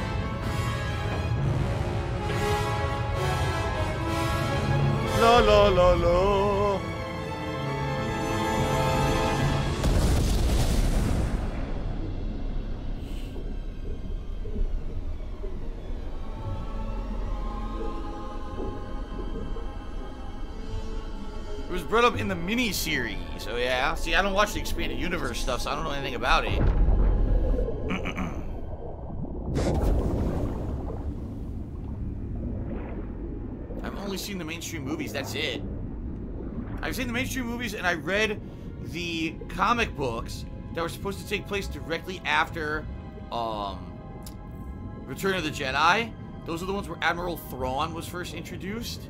La la la la. Brought up in the mini-series. Oh yeah. See, I don't watch the expanded universe stuff, so I don't know anything about it. [CLEARS THROAT] I've only seen the mainstream movies. That's it. I've seen the mainstream movies, and I read the comic books that were supposed to take place directly after um, Return of the Jedi. Those are the ones where Admiral Thrawn was first introduced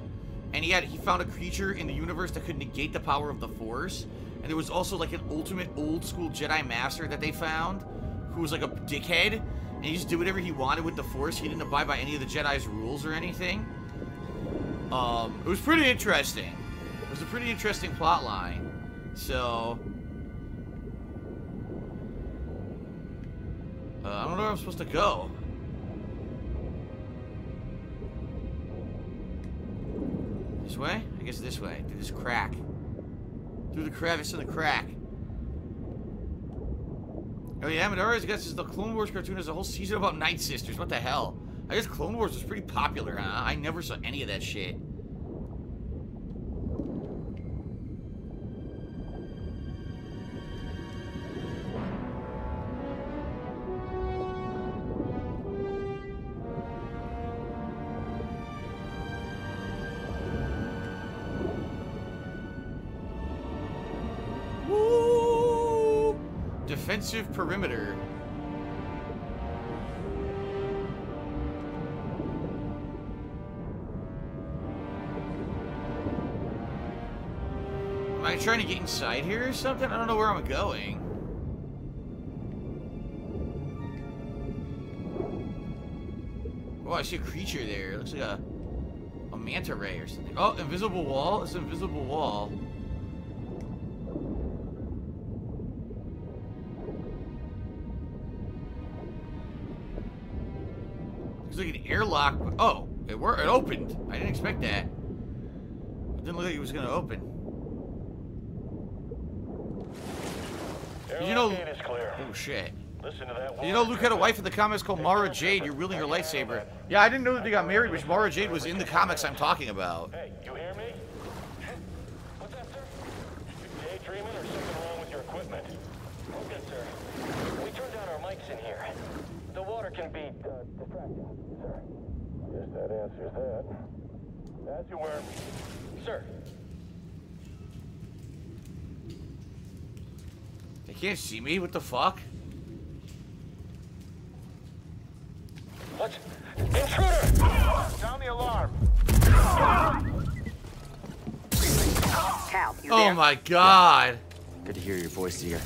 and he had he found a creature in the universe that could negate the power of the Force. And there was also like an ultimate old school Jedi Master that they found, who was like a dickhead, and he just did whatever he wanted with the Force. He didn't abide by any of the Jedi's rules or anything. Um, it was pretty interesting. It was a pretty interesting plot line. So, uh, I don't know where I'm supposed to go. This way? I guess this way. Through this crack. Through the crevice in the crack. Oh yeah, Midori's guess is the Clone Wars cartoon has a whole season about Night Sisters. What the hell? I guess Clone Wars was pretty popular, huh? I never saw any of that shit. Defensive perimeter. Am I trying to get inside here or something? I don't know where I'm going. Oh, I see a creature there. It looks like a, a manta ray or something. Oh, invisible wall. It's an invisible wall. Airlock. Oh, it were it opened. I didn't expect that. It didn't look like it was gonna open. Did you know? Is clear. Oh shit. Listen to that You know, Luke had a wife in the comics called Mara Jade. You're wielding her lightsaber. Yeah, I didn't know that they got married, which Mara Jade was in the comics I'm talking about. Hey, you hear me? What's that, sir? Daydreaming or something wrong with your equipment? Oh, good, sir. We turned down our mics in here. The water can be uh, distracting, that answers that. As you were. Sir, They can't see me. What the fuck? what? Intruder! Sound the alarm. Cal, you Oh there? my god. Good to hear your voice, Cere.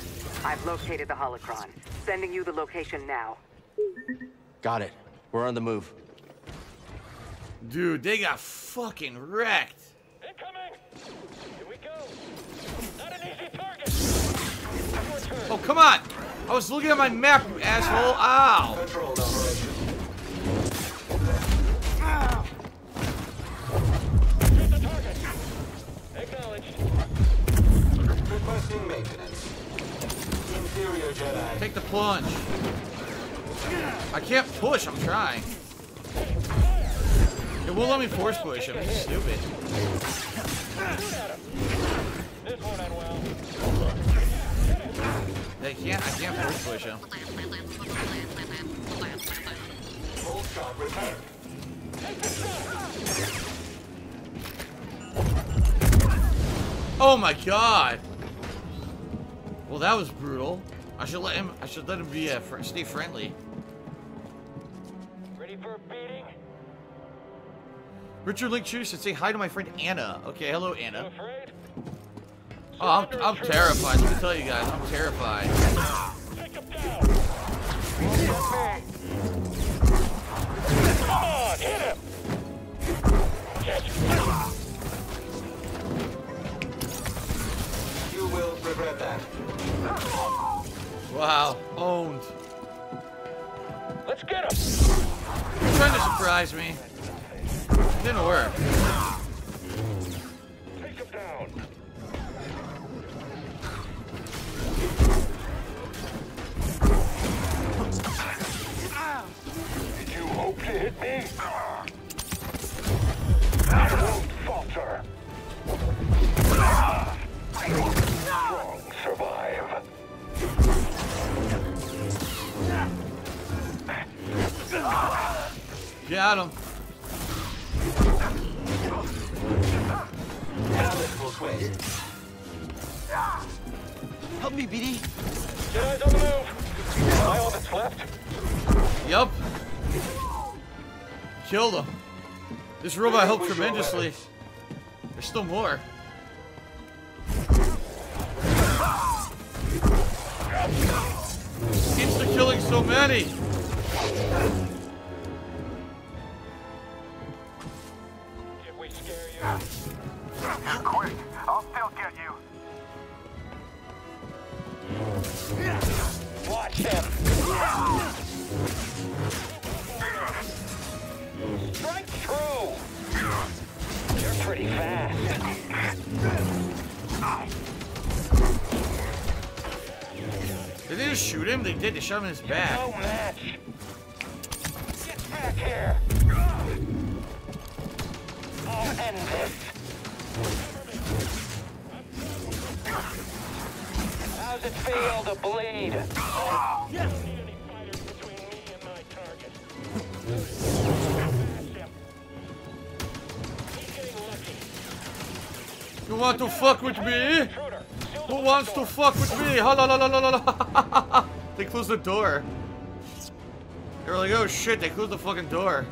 I've located the holocron. Sending you the location now. Got it. We're on the move. Dude, they got fucking wrecked. Incoming! Here we go! Not an easy target! Oh, come on. I was looking at my map, you asshole. Ow. Controlled operation. Shoot the target! Acknowledged. Requesting maintenance. Inferior Jedi. Take the plunge. I can't push. I'm trying. It won't let me force push. I'm stupid. This won't end well. They can't. I can't force push him. Oh my god. Well, that was brutal. I should let him. I should let him be uh, fr stay friendly. Ready for a beating? Richard Link Chu should say hi to my friend Anna. Okay, hello Anna. Oh, I'm, I'm terrified. Let me tell you guys, I'm terrified. Take him down! Come on, hit him! You will regret that. Wow, owned. Let's get him! You're trying to surprise me. Didn't work. Take him down! Did you hope to hit me? I won't falter. Strong survive. Got him. Balance will. Help me, BD. Jedi's on the move! Am I all that's left? Yup. Killed him. This robot helped tremendously. There's still more. Insta killing so many. Just shoot him? They did. They shot him in his back. No match! Get back here! I'll end this! How's it feel to bleed? Yes! You want to fuck with me? Who wants to fuck with me? [LAUGHS] They closed the door. They were like, oh shit, they closed the fucking door.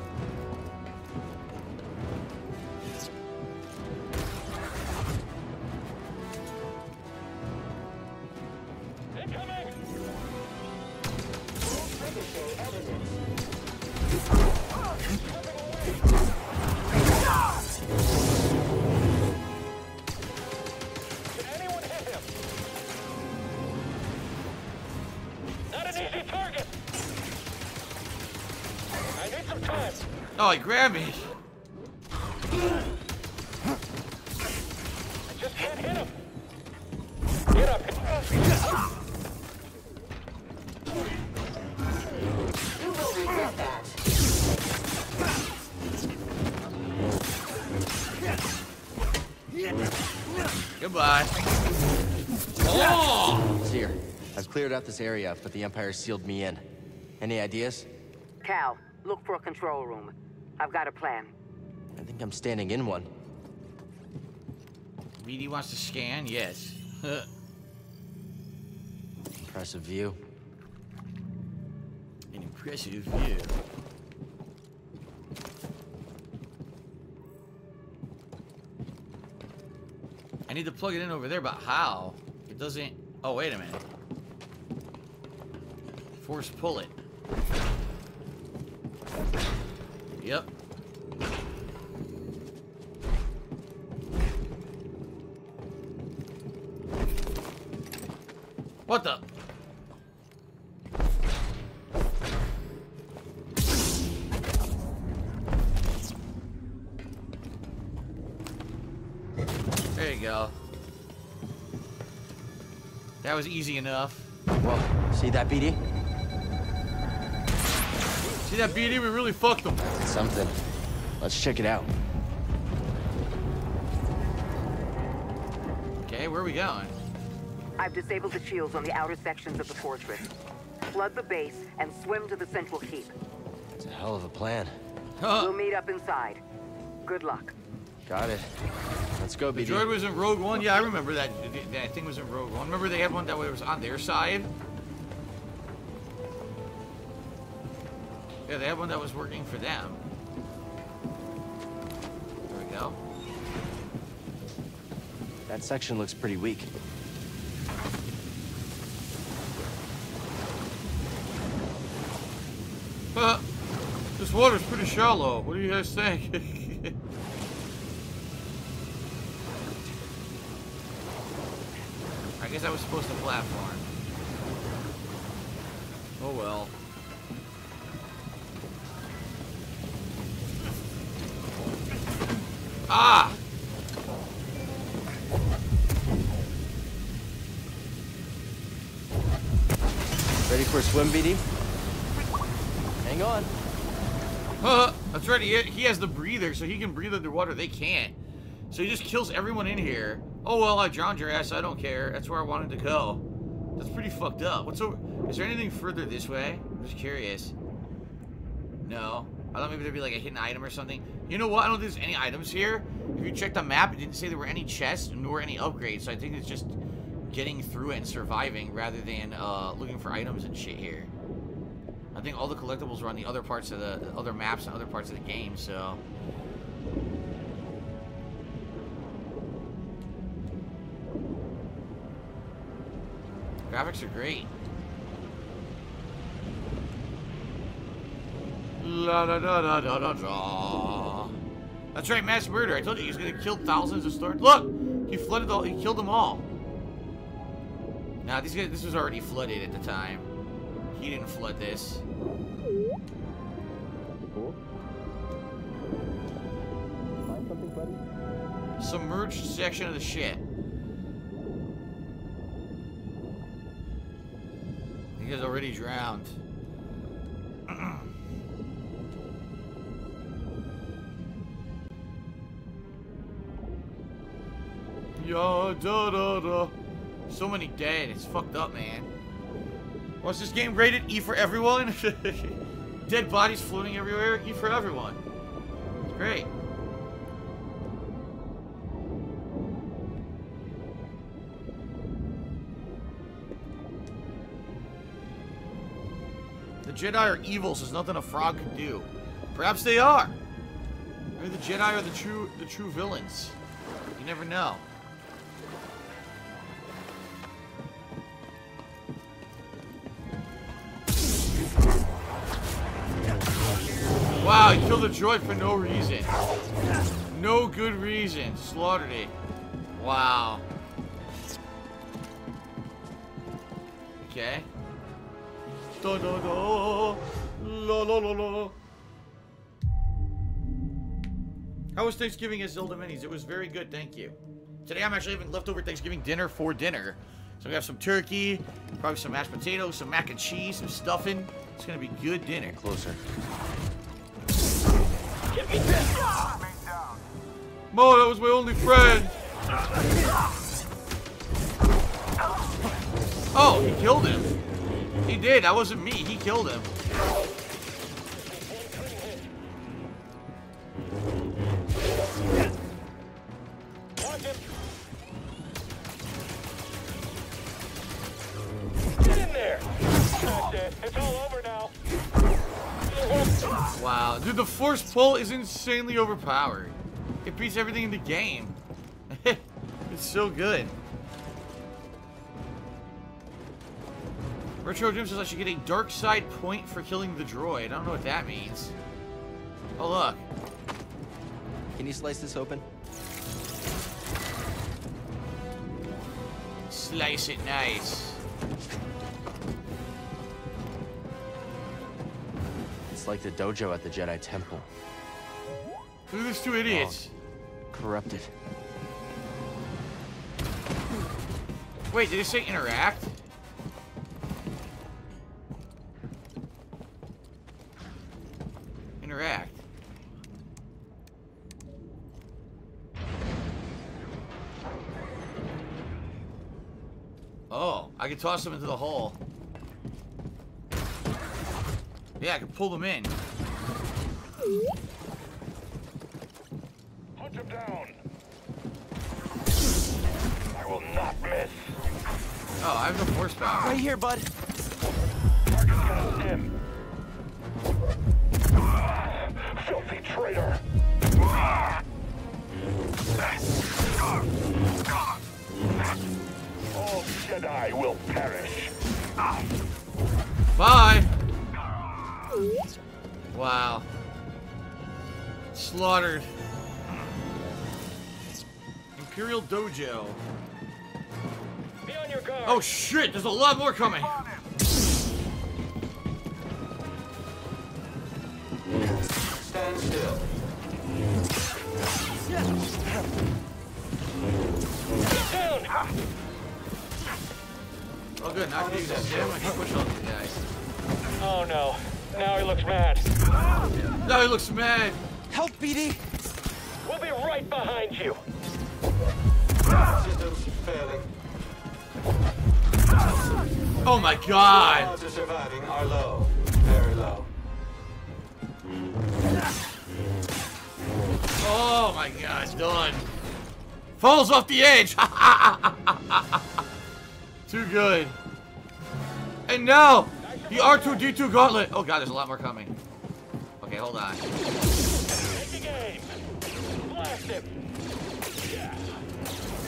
Oh, he grabbed me. I just can't hit him. Get up. You will regret that. Goodbye. Oh! I've cleared out this area, but the Empire sealed me in. Any ideas? Cal, look for a control room. I've got a plan. I think I'm standing in one. BD wants to scan? Yes. [LAUGHS] Impressive view. An impressive view. I need to plug it in over there, but how? It doesn't... Oh, wait a minute. Force pull it. Yep. What the? There you go. That was easy enough. Well, see that, BD? See that BD? We really fucked them. Something. Let's check it out. Okay, where are we going? I've disabled the shields on the outer sections of the fortress. Flood the base and swim to the central keep. It's a hell of a plan. We'll meet up inside. Good luck. Got it. Let's go, The BD. droid was in Rogue One. Yeah, I remember that. That thing was in Rogue One. Remember they had one that was on their side? Yeah, they had one that was working for them. There we go. That section looks pretty weak. Uh, this water's pretty shallow. What do you guys think? [LAUGHS] I guess I was supposed to platform. Oh well. Swim, BD? Hang on. Huh, that's right. He, he has the breather, so he can breathe underwater. They can't. So he just kills everyone in here. Oh, well, I drowned your ass. I don't care. That's where I wanted to go. That's pretty fucked up. What's over... Is there anything further this way? I'm just curious. No. I thought maybe there'd be like a hidden item or something. You know what? I don't think there's any items here. If you check the map, it didn't say there were any chests nor any upgrades. So I think it's just getting through it and surviving rather than uh, looking for items and shit here. I think all the collectibles are on the other parts of the, the other maps and other parts of the game, so. Graphics are great. La da da da da da da. That's right, mass murder. I told you he's gonna kill thousands of stars. Look, he flooded all. He killed them all. Now guys. This was already flooded at the time. He didn't flood this. Submerged section of the ship. He is already drowned. [CLEARS THROAT] Ya da da da. So many dead. It's fucked up, man. What's this game rated? E for everyone? [LAUGHS] Dead bodies floating everywhere? E for everyone. It's great. The Jedi are evil, so there's nothing a frog can do. Perhaps they are. Maybe the Jedi are the true the true villains. You never know. Wow, he killed a droid for no reason. No good reason. Slaughtered it. Wow. Okay. Da da da. La la la la. How was Thanksgiving at Zelda Minis? It was very good, thank you. Today I'm actually having leftover Thanksgiving dinner for dinner. So we have some turkey, probably some mashed potatoes, some mac and cheese, some stuffing. It's gonna be good dinner. Closer. Mo, that was my only friend! Oh, he killed him. He did. That wasn't me. He killed him. Dude, the force pull is insanely overpowered. It beats everything in the game. [LAUGHS] it's so good. Retro Jim says I should get a dark side point for killing the droid. I don't know what that means. Oh, look. Can you slice this open? Slice it nice. Like the dojo at the Jedi Temple. Look at these two idiots. Corrupted. Wait, did it say interact? Interact. Oh, I can toss them into the hole. Yeah, I can pull them in. Hunt him down. I will not miss. Oh, I have no horsepower. Right here, bud. Target's him. Filthy traitor. All Jedi will perish. Bye. Wow. Slaughtered. Imperial Dojo. Be on your guard. Oh shit, there's a lot more coming. Stand still. Down. Oh good, not you guys. Damn, I can push on these guys. Oh no. Now he looks mad. Now he looks mad. Help, BD. We'll be right behind you. Systems failing. Oh my god. Odds of surviving are low. Very low. Oh my god, done. Falls off the edge. [LAUGHS] Too good. And now, the R2-D2 gauntlet. Oh god, there's a lot more coming. Okay, hold on.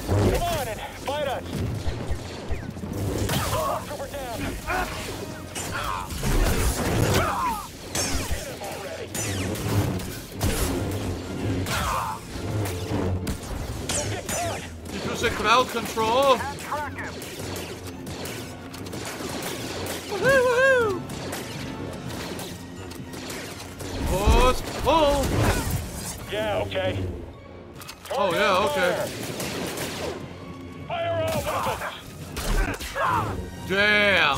Come on and fight us. Trooper down. This was a crowd control. Woohoo! Pull. Yeah, okay. Oh yeah, okay. Fire all weapons. Damn.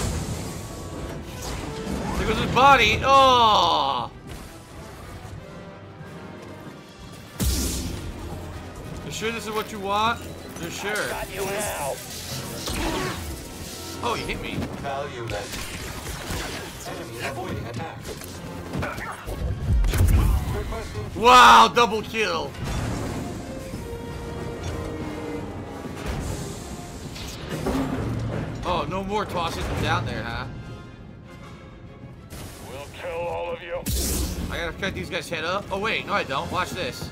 There goes his body. Oh. You sure this is what you want? You sure? Got you now. Oh, you hit me. Valueless. Enemy avoiding attack. Wow, double kill. Oh, no more tossing them down there, huh? We'll kill all of you. I gotta cut these guys' head up. Oh, wait. No, I don't. Watch this.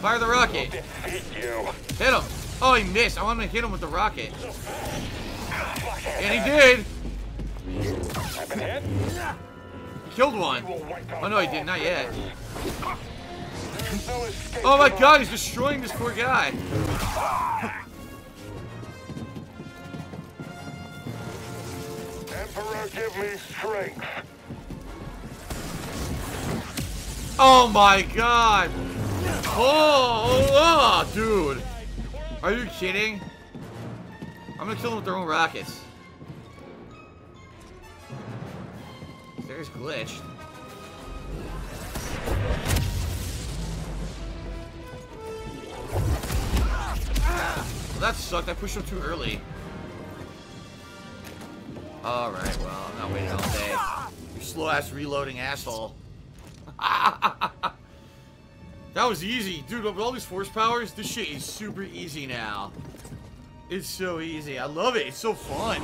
Fire the rocket. Defeat you. Hit him. Oh, he missed. I want to hit him with the rocket. And he did. I've been hit. He killed one. Oh, no, he did. Not yet. There's no escape Oh, my God. He's destroying this poor guy. Emperor, give me strength. Oh, my God. Oh, oh, oh, dude. Are you kidding? I'm gonna kill them with their own rockets. There's glitched. that sucked. I pushed him too early. Alright, well, I'm not waiting all day. You slow-ass reloading asshole. [LAUGHS] that was easy. Dude, with all these force powers, this shit is super easy now. It's so easy. I love it. It's so fun.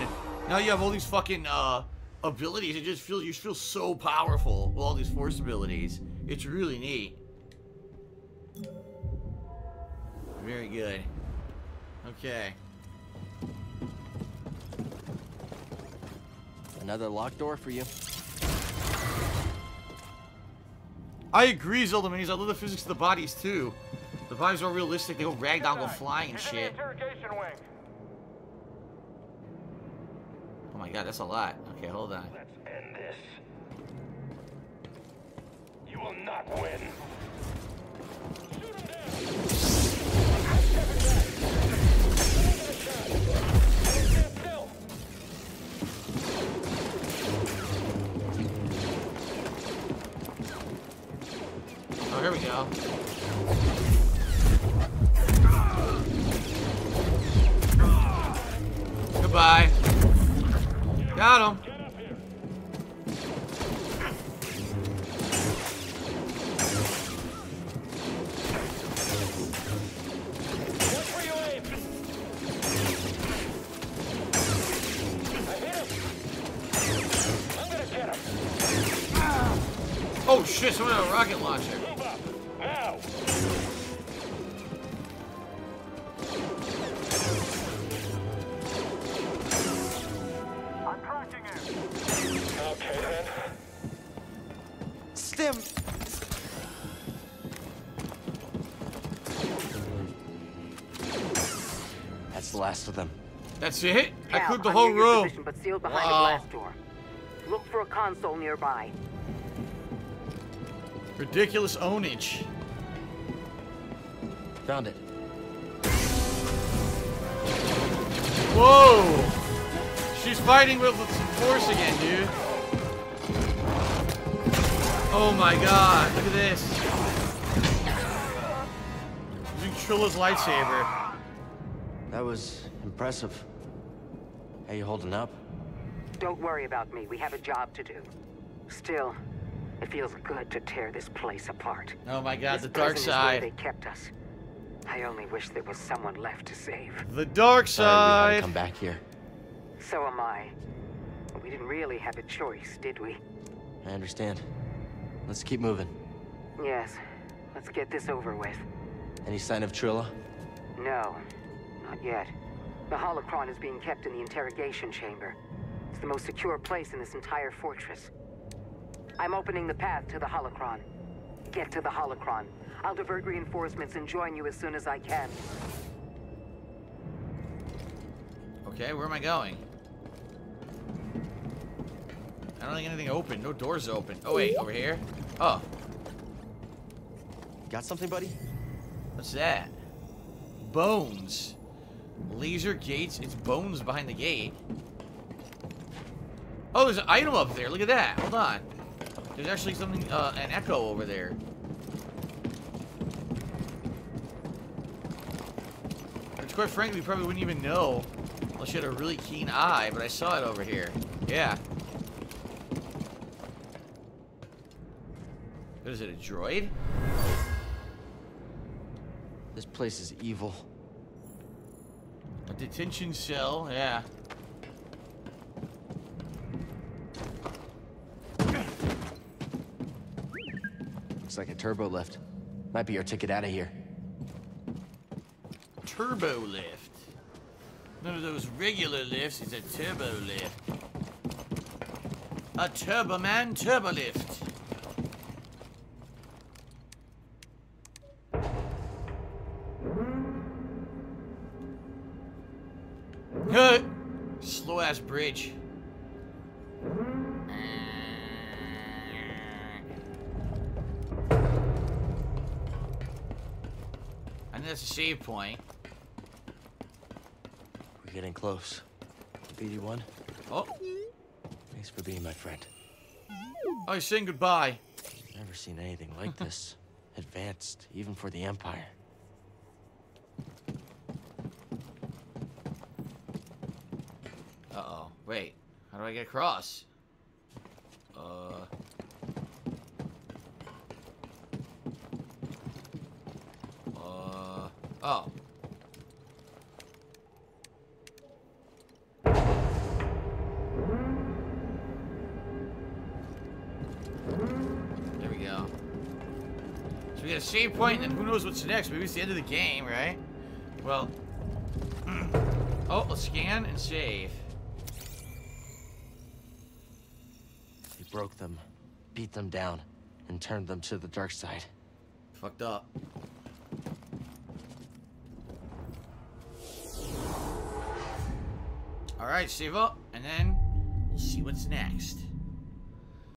Now you have all these fucking, uh, abilities. It just feels, you just feel so powerful with all these force abilities. It's really neat. Very good. Okay. Another locked door for you. I agree, Zelda Minis. I love the physics of the bodies, too. The bodies are realistic. They go ragdoll, go flying and shit. Oh my god, that's a lot. Okay, hold on. Let's end this. You will not win. Oh, here we go. Goodbye. Got him. That's it? I Cal, cleared the whole room. position, but sealed behind Wow. a glass door. Look for a console nearby. Ridiculous ownage. Found it. Whoa! She's fighting with some force again, dude. Oh my god, look at this. Using Trilla's lightsaber. That was impressive. How you holding up? Don't worry about me. We have a job to do. Still, it feels good to tear this place apart. Oh my god, This the dark prison is where side. they kept us. I only wish there was someone left to save. The dark Sorry we had to side. come back here. So am I. We didn't really have a choice, did we? I understand. Let's keep moving. Yes. Let's get this over with. Any sign of Trilla? No, not yet. The holocron is being kept in the interrogation chamber. It's the most secure place in this entire fortress. I'm opening the path to the holocron. Get to the holocron. I'll divert reinforcements and join you as soon as I can. Okay, where am I going? I don't think anything open. No doors open. Oh wait, over here? Oh, Got something, buddy? what's that? Bones. Laser gates. It's bones behind the gate. Oh, there's an item up there. Look at that. Hold on. There's actually something, uh, an echo over there. Which, quite frankly, we probably wouldn't even know unless you had a really keen eye, but I saw it over here. Yeah. What is it, a droid? This place is evil. Detention cell, yeah. Looks like a turbo lift. Might be our ticket out of here. Turbo lift. None of those regular lifts, it's a turbo lift. A Turbo Man turbo lift. point. We're getting close. BD1. Oh. Thanks for being my friend. Oh, you're saying goodbye. Never seen anything like [LAUGHS] this. Advanced, even for the Empire. Uh-oh. Wait. How do I get across? Point, and who knows what's next? Maybe it's the end of the game, right? Well... Hmm. oh, let's scan and save. He broke them, beat them down, and turned them to the dark side. Fucked up. Alright, save up, and then we'll see what's next.